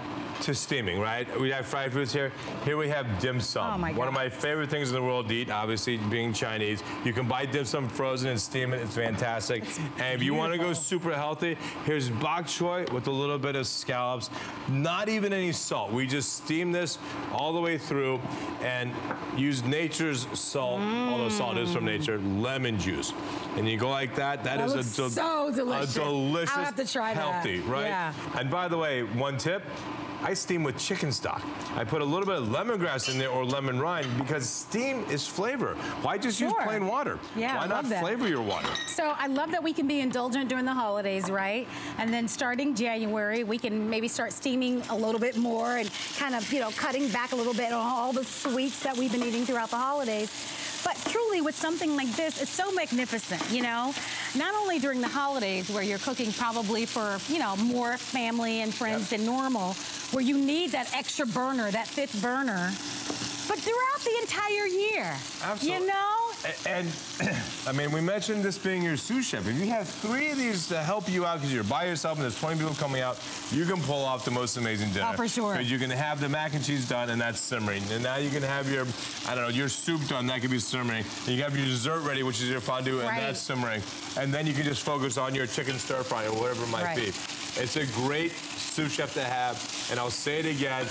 to steaming, right? We have fried foods here. Here we have dim sum. Oh, my One of my favorite things in the world to eat, obviously being Chinese. You can buy dim sum frozen and steam it. It's fantastic. and if you want to go super healthy, here's bok choy with a little bit of scallops. Not even any salt. We just steam this all the way through and use nature's salt, although salt is from nature, lemon juice. And you go like that. That is a, del- so delicious. a delicious, I'll have to try that. healthy, right? Yeah. And by the way, one tip, I steam with chicken stock. I put a little bit of lemongrass in there or lemon rind because steam is flavor. Why just use plain water? Yeah, Why I not flavor your water? So I love that we can be indulgent during the holidays, right? And then starting January, we can maybe start steaming a little bit more and kind of, you know, cutting back a little bit on all the sweets that we've been eating throughout the holidays. But truly, with something like this, it's so magnificent, you know? Not only during the holidays where you're cooking probably for, you know, more family and friends than normal, where you need that extra burner, that fifth burner, but throughout the entire year. Absolutely. You know? A- And, [clears throat] I mean, we mentioned this being your sous chef. If you have three of these to help you out because you're by yourself and there's 20 people coming out, you can pull off the most amazing dinner. Oh, for sure. Because you can have the mac and cheese done and that's simmering. And now you can have your, I don't know, your soup done, that could be simmering. And you have your dessert ready, which is your fondue, and that's simmering. And then you can just focus on your chicken stir fry or whatever it might Right. be. It's a great sous chef to have. And I'll say it again,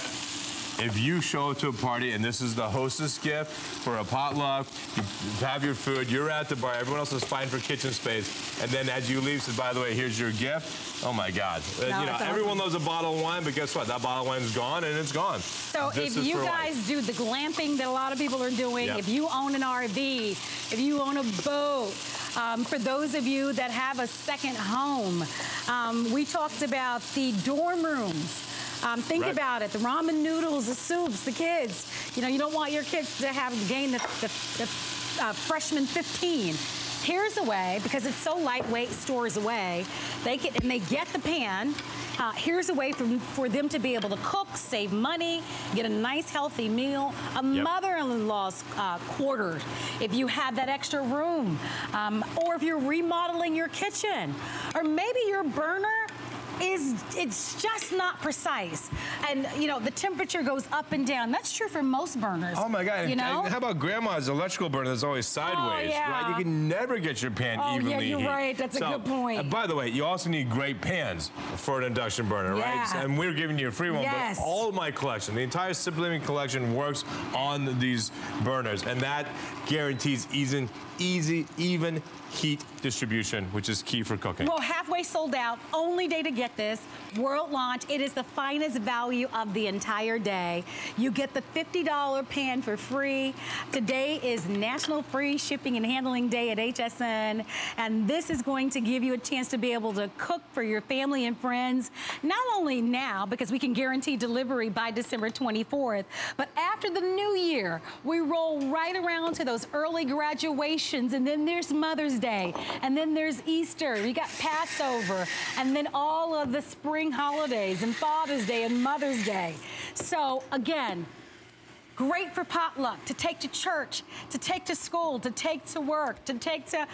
if you show up to a party and this is the hostess gift for a potluck, you have your food, you're at the bar, everyone else is fighting for kitchen space, and then as you leave, says, by the way, here's your gift. Oh my God. Uh, No, you know, awesome. everyone loves a bottle of wine, but guess what? That bottle of wine's gone and it's gone. So This if you guys do the glamping that a lot of people are doing, Yep. if you own an RV, if you own a boat, um, for those of you that have a second home, um, we talked about the dorm rooms. Um, think Right. about it, the ramen noodles, the soups, the kids. You know, you don't want your kids to have gained the, the, the uh, freshman 15. Here's a way, because it's so lightweight, stores away, they can, and they get the pan. Uh, here's a way for, for them to be able to cook, save money, get a nice healthy meal. A Yep. mother-in-law's uh, quarters, if you have that extra room, um, or if you're remodeling your kitchen, or maybe your burner is it's just not precise and you know the temperature goes up and down that's true for most burners Oh my God! you know And how about grandma's electrical burner that's always oh, sideways? yeah. Right? You can never get your pan Oh, yeah, evenly you're heat. right. That's a good point. by the way, you also need great pans for an induction burner, Yeah. right? And we're giving you a free one. Yes. But all of my collection, the entire Living collection, works on these burners, and that guarantees easy, easy, even heat distribution, which is key for cooking. Well, halfway sold out. Only day to get this. World launch. It is the finest value of the entire day. You get the $50 pan for free. Today is National Free Shipping and Handling Day at HSN. And this is going to give you a chance to be able to cook for your family and friends. Not only now, because we can guarantee delivery by December 24th, but after the new year, we roll right around to those early graduations. And then there's Mother's Day. And then there's Easter. You got Passover. And then all of the spring holidays and Father's Day and Mother's Day. So again, great for potluck, to take to church, to take to school, to take to work, to take to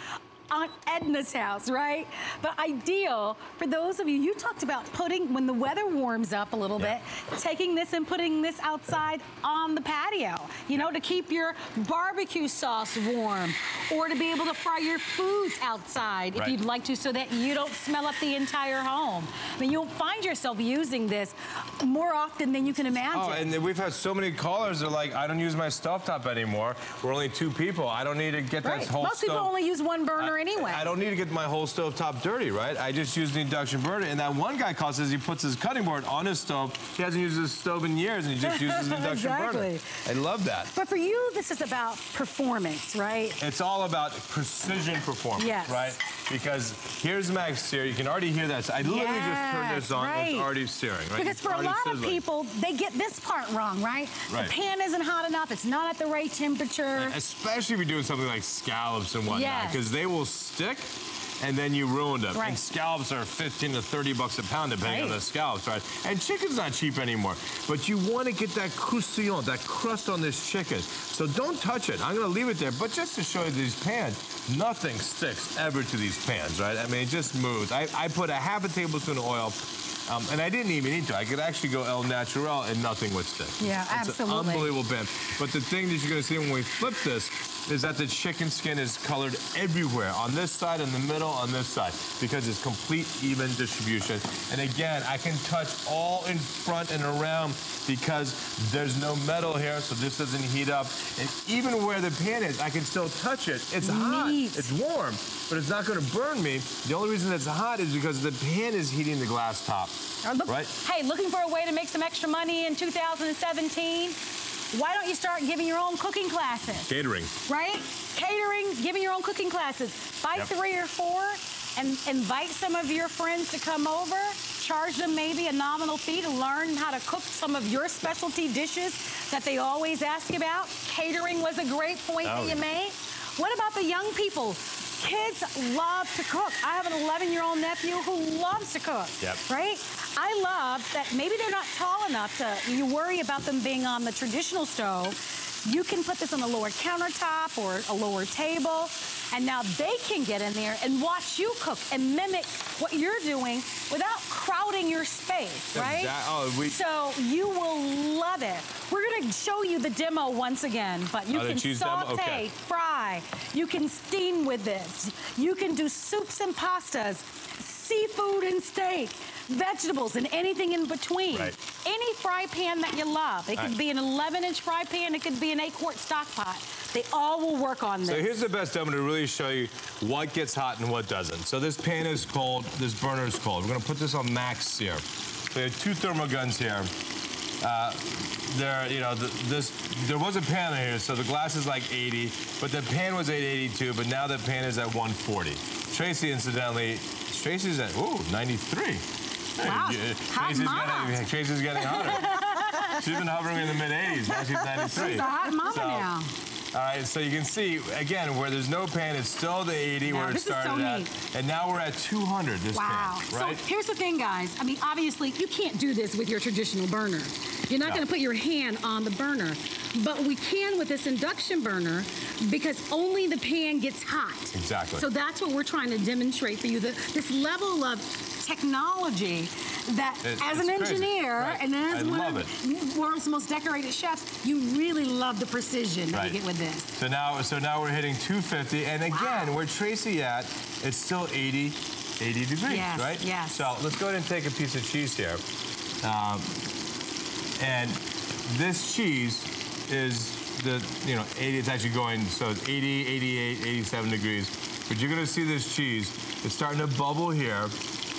Aunt Edna's house, right? But ideal for those of you, you talked about putting, when the weather warms up a little bit, taking this and putting this outside on the patio, you know, to keep your barbecue sauce warm or to be able to fry your foods outside if Right. you'd like to so that you don't smell up the entire home. I mean, you'll find yourself using this more often than you can imagine. Oh, and we've had so many callers that are like, I don't use my stovetop anymore. We're only two people. I don't need to get Right. that whole Most people only use one burner anyway. I don't need to get my whole stove top dirty, right? I just use the induction burner. And that one guy calls says he puts his cutting board on his stove. He hasn't used his stove in years, and he just uses the [laughs] induction burner. Exactly. I love that. But for you, this is about performance, right? It's all about precision performance, Yes. right? Because here's my exterior. You can already hear that. I literally just turned this on. right. It's already searing, right? Because It's for a lot of people, they get this part wrong, right? Right. The pan isn't hot enough. It's not at the right temperature. Especially if you're doing something like scallops and whatnot, Yes. because they will stick. And then you ruined them. Right. And scallops are 15 to 30 bucks a pound, depending on the scallops, right? And chicken's not cheap anymore. But you want to get that croustillant, that crust on this chicken. So don't touch it. I'm going to leave it there. But just to show you these pans, nothing sticks ever to these pans, right? I mean, it just moves. I, I put a half a tablespoon of oil. Um, and I didn't even need to. I could actually go El Natural and nothing would stick. Yeah, It's absolutely. unbelievable pan. But the thing that you're going to see when we flip this is that the chicken skin is colored everywhere on this side, in the middle, on this side, because it's complete even distribution. And again, I can touch all in front and around because there's no metal here, so this doesn't heat up. And even where the pan is, I can still touch it. It's hot, it's warm, but it's not going to burn me. The only reason it's hot is because the pan is heating the glass top. Look- Right. Hey, looking for a way to make some extra money in 2017? Why don't you start giving your own cooking classes? Catering. right? Catering, giving your own cooking classes. Buy Yep. three or four and invite some of your friends to come over. Charge them maybe a nominal fee to learn how to cook some of your specialty dishes that they always ask about. Catering was a great point Oh, that you yeah. made. What about the young people? Kids love to cook. I have an 11 year old nephew who loves to cook. Yep. Right? I love that maybe they're not tall enough to, you worry about them being on the traditional stove. You can put this on a lower countertop or a lower table, and now they can get in there and watch you cook and mimic what you're doing without crowding your space, right? Exact- oh, we- so you will love it. We're gonna show you the demo once again, but you Oh, can saute, Okay. fry, you can steam with this, you can do soups and pastas, seafood and steak, vegetables and anything in between. Right. Any fry pan that you love. It could Right. be an 11 inch fry pan, it could be an 8 quart stock pot. They all will work on this. So here's the best demo to really show you what gets hot and what doesn't. So this pan is cold, this burner is cold. We're gonna put this on max here. We have two thermal guns here. Uh, there, you know, the, this, there was a pan in here, so the glass is like 80, but the pan was at 82, but now the pan is at 140. Tracy, incidentally, Tracy's at, ooh, 93. Wow, Tracy's getting, Tracy's getting hotter. [laughs] She's been hovering in the mid 80s. Now she's 93. She's a hot mama So, now. All right, so you can see, again, where there's no pan, it's still the 80 Now, where it is so started at. neat. And now we're at 200 this Wow. pan, right? So here's the thing, guys. I mean, obviously, you can't do this with your traditional burner. You're not No. going to put your hand on the burner. But we can with this induction burner because only the pan gets hot. Exactly. So that's what we're trying to demonstrate for you. The, this level of technology that, It- as an engineer Right. and as I one of the world's most decorated chefs, you really love the precision that Right. you get with this. So now, so now we're hitting 250, and again, where Tracy at, it's still 80, 80 degrees, Yes, right? yes. So let's go ahead and take a piece of cheese here, um, and this cheese is the you know 80. It's actually going so it's 80, 88, 87 degrees. But you're gonna see this cheese. It's starting to bubble here.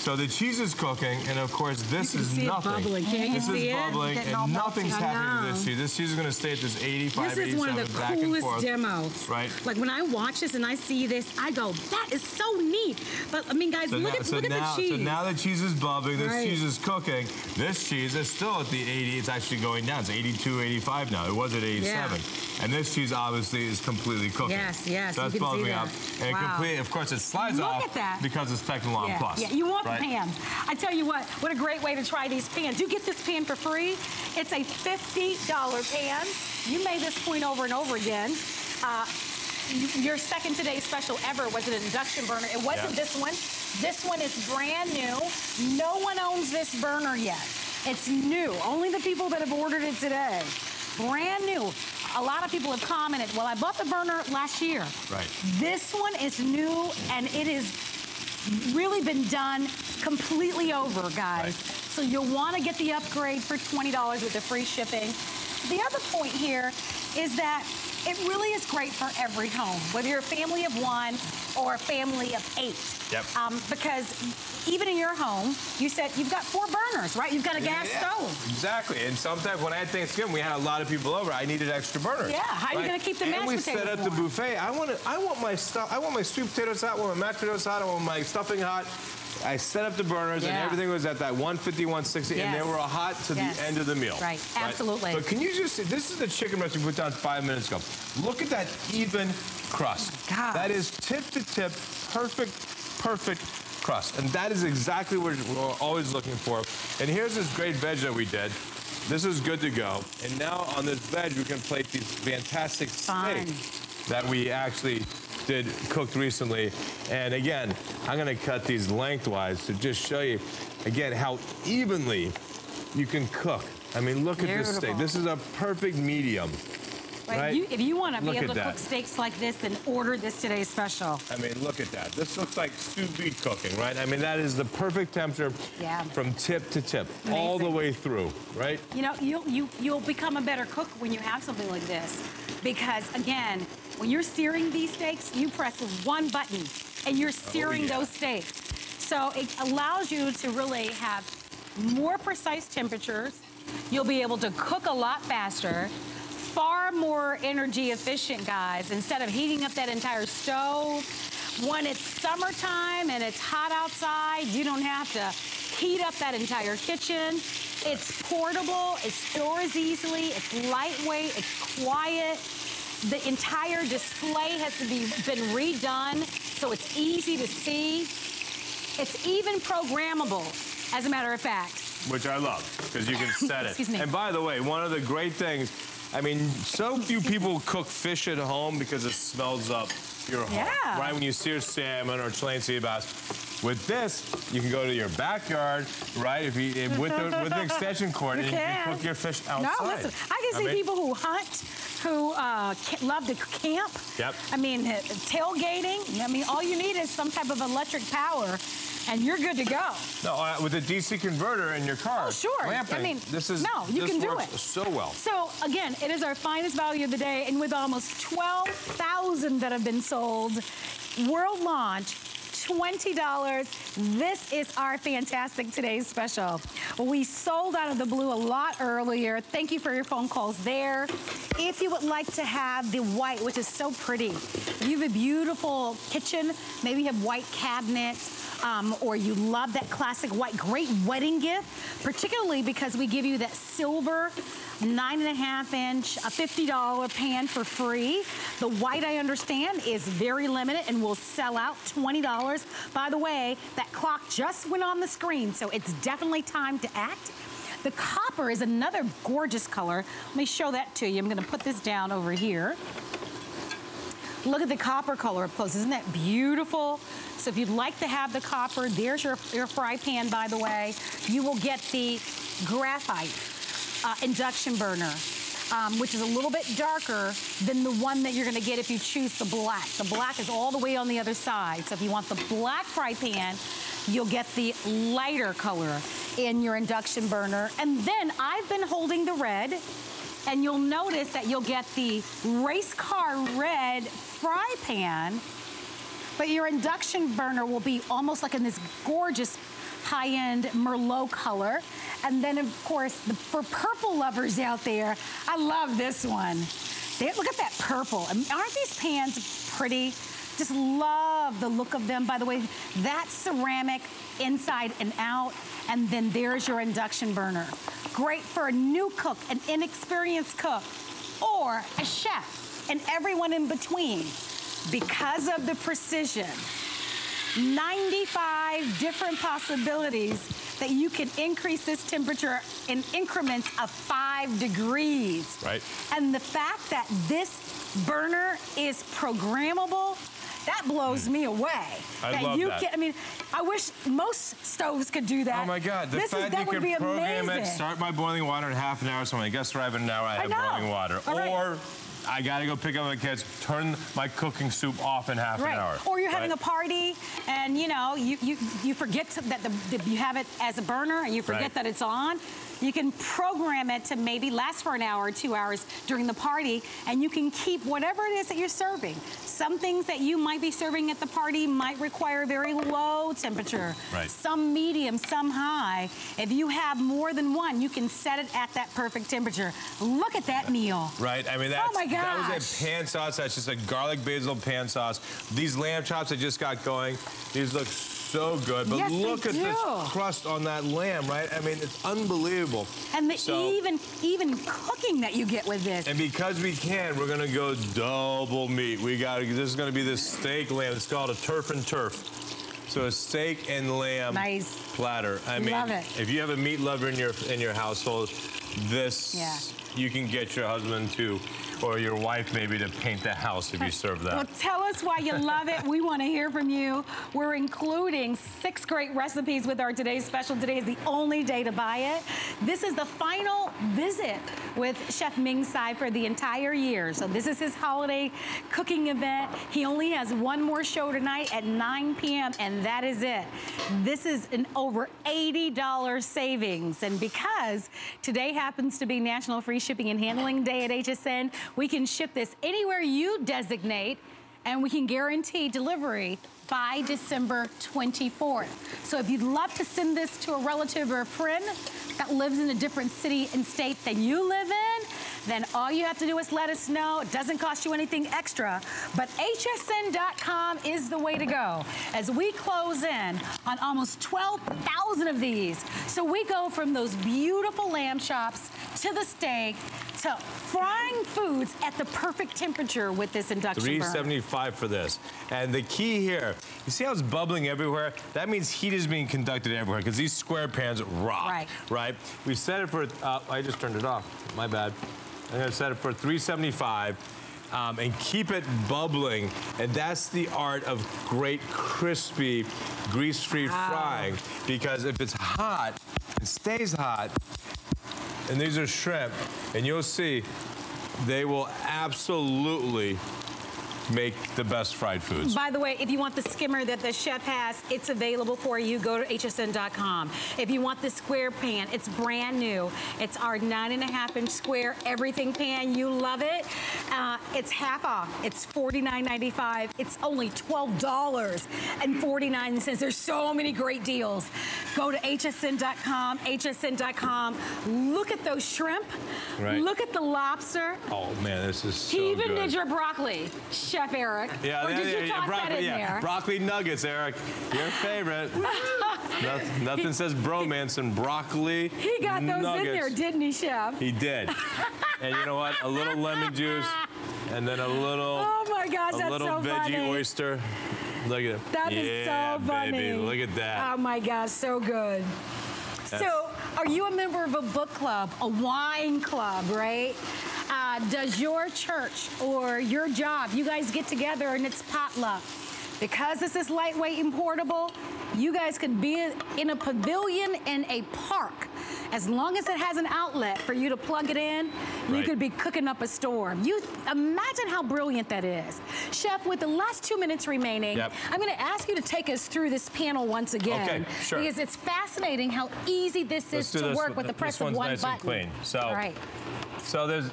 So the cheese is cooking, and of course this You can is see it nothing. bubbling. Can't you this is it? bubbling, and nothing's happening to this cheese. This cheese is gonna stay at this 85, This is one of the coolest demos. Right. Like when I watch this and I see this, I go, that is so neat. But I mean, guys, So look now, at so look now, at the cheese. so now the cheese is bubbling. This Right. cheese is cooking. This cheese is still at the 80. It's actually going down. It's 82, 85 now. It was at 87. And this cheese obviously is completely cooking. Yes, yes, So that's can bubbling that. up. And Wow. complete, of course, it slides Look off at that. because it's Technolon yeah. Plus. Yeah, you want right? The pans. I tell you what, what a great way to try these pans. You get this pan for free. It's a $50 pan. You made this point over and over again. Uh, your second today special ever was an induction burner. It wasn't Yeah. this one. This one is brand new. No one owns this burner yet. It's new. Only the people that have ordered it today. Brand new. A lot of people have commented, well, I bought the burner last year. Right. This one is new and it has really been done completely over, guys. So you'll want to get the upgrade for $20 with the free shipping. The other point here is that it really is great for every home, whether you're a family of one or a family of eight. Yep. Um, because even in your home, you said you've got four burners, right? You've got a gas Yeah, stove. Exactly. And sometimes when I had Thanksgiving, we had a lot of people over. I needed extra burners. Yeah, how are you gonna keep the and mashed we set up the buffet. I want to. I want my stuff. I want my sweet potatoes hot. I want my mashed potatoes hot. I want my stuffing hot. I set up the burners and everything was at that 150, 160, and they were hot to Yes. the end of the meal. Right, absolutely. But can you just see, this is the chicken breast we put down five minutes ago. Look at that even crust. God. That is tip to tip, perfect, perfect crust. And that is exactly what we're always looking for. And here's this great veg that we did. This is good to go. And now on this veg, we can plate these fantastic Fun. steaks that we actually did cooked recently. And again, I'm gonna cut these lengthwise to just show you, again, how evenly you can cook. I mean, look at this steak. This is a perfect medium. Right? Right? You, if you want to be able to that. cook steaks like this, then order this today's special. I mean, look at that. This looks like sous vide cooking, right? I mean, that is the perfect temperature Yeah. from tip to tip, all the way through, right? You know, you'll, you, you'll become a better cook when you have something like this. Because again, when you're searing these steaks, you press one button and you're oh, searing Oh, yeah. those steaks. So it allows you to really have more precise temperatures. You'll be able to cook a lot faster. Far more energy efficient, guys. Instead of heating up that entire stove, when it's summertime and it's hot outside, you don't have to heat up that entire kitchen. It's portable, it stores easily, it's lightweight, it's quiet. The entire display has to be been redone, so it's easy to see. It's even programmable, as a matter of fact. Which I love, because you can [laughs] set it. Excuse me. And by the way, one of the great things, I mean, so few people cook fish at home because it smells up your home. Yeah. Right, when you sear salmon or Chilean sea bass. With this, you can go to your backyard, right? If you if- with the with the extension [laughs] cord, You and you can. can cook your fish outside. No, listen, I can see mean- people who hunt, who uh, love to camp. Yep. I mean, uh, tailgating. I mean, all you need is some type of electric power, and you're good to go. No, uh, with a DC converter in your car. Oh, sure. I mean, this is no, you this can do it. so well. So again, it is our finest value of the day, and with almost 12,000 that have been sold, world launch. $20. This is our fantastic today's special. We sold out of the blue a lot earlier. Thank you for your phone calls there. If you would like to have the white, which is so pretty, you have a beautiful kitchen, maybe you have white cabinets, um, or you love that classic white, great wedding gift, particularly because we give you that silver nine and a half inch, a $50 pan for free. The white, I understand, is very limited and will sell out $20. By the way, that clock just went on the screen, so it's definitely time to act. The copper is another gorgeous color. Let me show that to you. I'm gonna put this down over here. Look at the copper color up close. Isn't that beautiful? So if you'd like to have the copper, there's your, your fry pan, by the way. You will get the graphite uh, induction burner, um, which is a little bit darker than the one that you're gonna get if you choose the black. The black is all the way on the other side. So if you want the black fry pan, you'll get the lighter color in your induction burner. And then I've been holding the red, and you'll notice that you'll get the race car red fry pan, but your induction burner will be almost like in this gorgeous high-end Merlot color. And then, of course, the, for purple lovers out there, I love this one. They, look at that purple. I mean, aren't these pans pretty? Just love the look of them. By the way, that's ceramic inside and out. And then there's your induction burner. Great for a new cook, an inexperienced cook, or a chef, and everyone in between. Because of the precision, 95 different possibilities that you can increase this temperature in increments of five degrees. Right. And the fact that this burner is programmable, that blows me away. [laughs] I that love you that. Can, I mean, I wish most stoves could do that. Oh my God! The this fact is, that you would can be program amazing. it, start by boiling water in half an hour. So when I guess arrive in an hour, I have know. boiling water. All right. Or I gotta go pick up my kids, turn my cooking soup off in half Right. an hour. Or you're having right? a party and you know, you, you, you forget to, that the, the- you have it as a burner and you forget Right. that it's on. You can program it to maybe last for an hour or two hours during the party and you can keep whatever it is that you're serving. Some things that you might be serving at the party might require very low temperature. Right. Some medium, some high. If you have more than one, you can set it at that perfect temperature. Look at that meal. Right, I mean that's Oh my that was a pan sauce. That's just a garlic basil pan sauce. These lamb chops I just got going. These look so good, but Yes, look at this crust on that lamb, right? I mean, it's unbelievable. And the So- even even cooking that you get with this. And because we can, we're gonna go double meat. We got this is gonna be this steak lamb. It's called a turf and turf. So a steak and lamb Nice. platter. I mean, Love it. if you have a meat lover in your in your household, this Yeah. You can get your husband to, or your wife maybe to paint the house if you serve that. Well, tell us why you love it. We want to hear from you. We're including six great recipes with our today's special. Today is the only day to buy it. This is the final visit with Chef Ming Tsai for the entire year. So this is his holiday cooking event. He only has one more show tonight at 9 p.m. and that is it. This is an over $80 savings. And because today happens to be National Free Shipping and Handling Day at HSN, we can ship this anywhere you designate and we can guarantee delivery by December 24th. So if you'd love to send this to a relative or a friend that lives in a different city and state than you live in, then all you have to do is let us know. It doesn't cost you anything extra, but hsn.com is the way to go as we close in on almost 12,000 of these. So we go from those beautiful lamb chops to the steak to frying foods at the perfect temperature with this induction burner. 375 for this. And the key here, you see how it's bubbling everywhere? That means heat is being conducted everywhere because these square pans rock, Right. right? We set it for, uh, I just turned it off, my bad. I'm gonna set it for 375 um, and keep it bubbling. And that's the art of great crispy, grease-free Wow. frying because if it's hot, it stays hot, and these are shrimp, and you'll see they will absolutely make the best fried foods. By the way, if you want the skimmer that the chef has, it's available for you. Go to hsn.com. If you want the square pan, it's brand new. It's our nine and a half inch square everything pan. You love it. Uh, it's half off. It's $49.95. It's only $12.49. There's so many great deals. Go to hsn.com, hsn.com. Look at those shrimp. Right. Look at the lobster. Oh man, this is so he even good. did your broccoli, Chef Eric. Yeah, or yeah, did yeah, you toss broccoli, that in yeah. there? Broccoli nuggets, Eric. Your favorite. [laughs] nothing, nothing says bromance and broccoli He got those nuggets. in there, didn't he, Chef? He did. and you know what? A little lemon juice, and then a little, Oh my gosh, a that's little so veggie funny. oyster. Look at it. That is yeah, so funny. baby. Look at that. Oh my gosh, so good. That's- So, are you a member of a book club, a wine club, right? Uh, does your church or your job, you guys get together and it's potluck? Because this is lightweight and portable, you guys could be in a pavilion in a park. As long as it has an outlet for you to plug it in, you Right. could be cooking up a storm. You imagine how brilliant that is. Chef, with the last two minutes remaining, Yep. I'm going to ask you to take us through this panel once again. Okay, sure. Because it's fascinating how easy this Let's is to this work with the press of one nice button. and clean. So- All right. So there's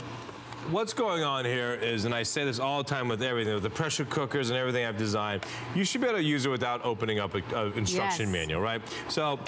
what's going on here is, and I say this all the time with everything, with the pressure cookers and everything I've designed, you should be able to use it without opening up an instruction Yes. manual, right? So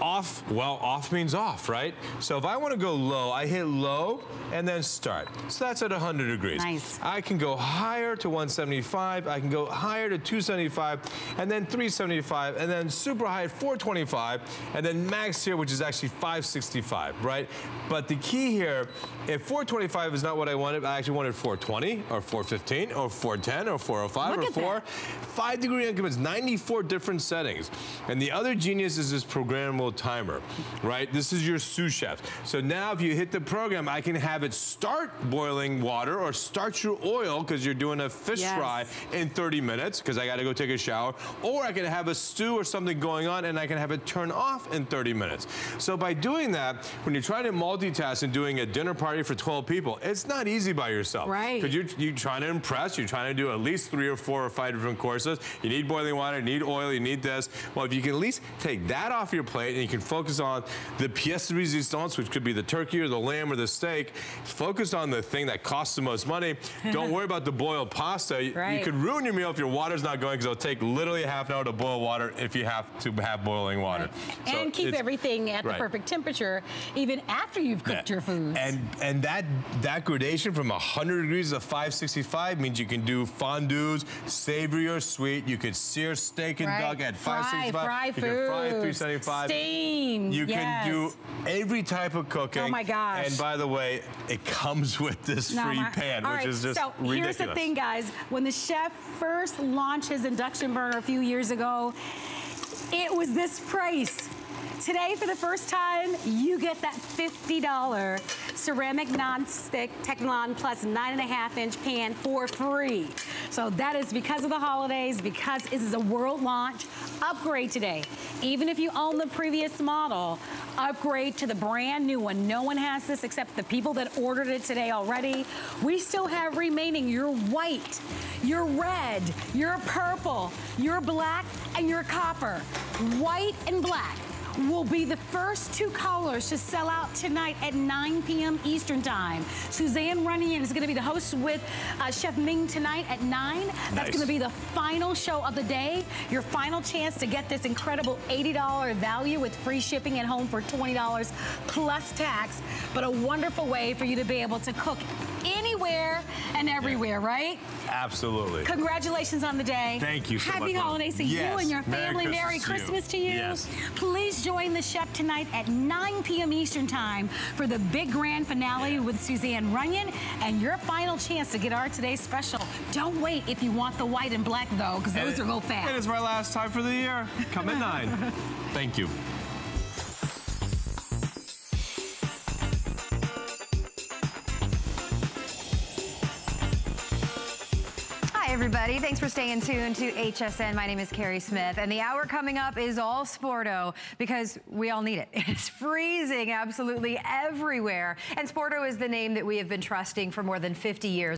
off, well, off means off, right? So if I want to go low, I hit low and then start. So that's at 100 degrees. Nice. I can go higher to 175, I can go higher to 275, and then 375, and then super high at 425, and then max here, which is actually 565, right? But the key here, if 425 is not what I wanted, I actually wanted 420 or 415 or 410 or 405 Look or 4. that. Five degree increments, 94 different settings. And the other genius is this programmable timer, right? This is your sous chef. So now if you hit the program, I can have it start boiling water or start your oil because you're doing a fish Yes. fry in 30 minutes because I got to go take a shower. Or I can have a stew or something going on and I can have it turn off in 30 minutes. So by doing that, when you're trying to multitask and doing a dinner party for 12 people, it's not easy by yourself. Right. Because you're, you're trying to impress, you're trying to do at least three or four or five different courses. You need boiling water, you need oil, you need this. Well, if you can at least take that off your plate and you can focus on the pièce de résistance, which could be the turkey or the lamb or the steak, focus on the thing that costs the most money. Don't [laughs] worry about the boiled pasta. You- Right. You could ruin your meal if your water's not going because it'll take literally a half an hour to boil water if you have to have boiling water. So and keep everything at the perfect temperature, even after you've cooked your foods. And and that that gradation from 100 degrees to 565 means you can do fondues, savory or sweet. You could sear steak and Right. duck at Fry, 565. fry you can fry foods. 375. Steam, You yes. can do every type of cooking. Oh my gosh. And by the way, it comes [laughs] with this No, free my- pan, all which right, is just so ridiculous. here's the thing, guys. When the chef first launched his induction burner a few years ago, it was this price. Today, for the first time, you get that $50 ceramic non-stick Technolon Plus nine and a half inch pan for free. So that is because of the holidays, because this is a world launch. Upgrade today. Even if you own the previous model, upgrade to the brand new one. No one has this except the people that ordered it today already. We still have remaining your white, your red, your purple, your black, and your copper. White and black. Will be the first two callers to sell out tonight at 9 p.m. Eastern Time. Suzanne Runyan is going to be the host with uh, Chef Ming tonight at 9. That's going to be the final show of the day. Your final chance to get this incredible $80 value with free shipping at home for $20 plus tax. But a wonderful way for you to be able to cook anywhere and everywhere, right? Absolutely. Congratulations on the day. Thank you so Happy much, holidays to you and your family. Merry Christmas Christmas to you. Yes. Please join the chef tonight at 9 p.m. Eastern Time for the big grand finale with Suzanne Runyan and your final chance to get our today's special. Don't wait if you want the white and black though, because those And will go fast. And it's my last time for the year. Come at nine. [laughs] Thank you. Everybody. Thanks for staying tuned to HSN. My name is Carrie Smith, and the hour coming up is all Sporto because we all need it. [laughs] It's freezing absolutely everywhere. And Sporto is the name that we have been trusting for more than 50 years.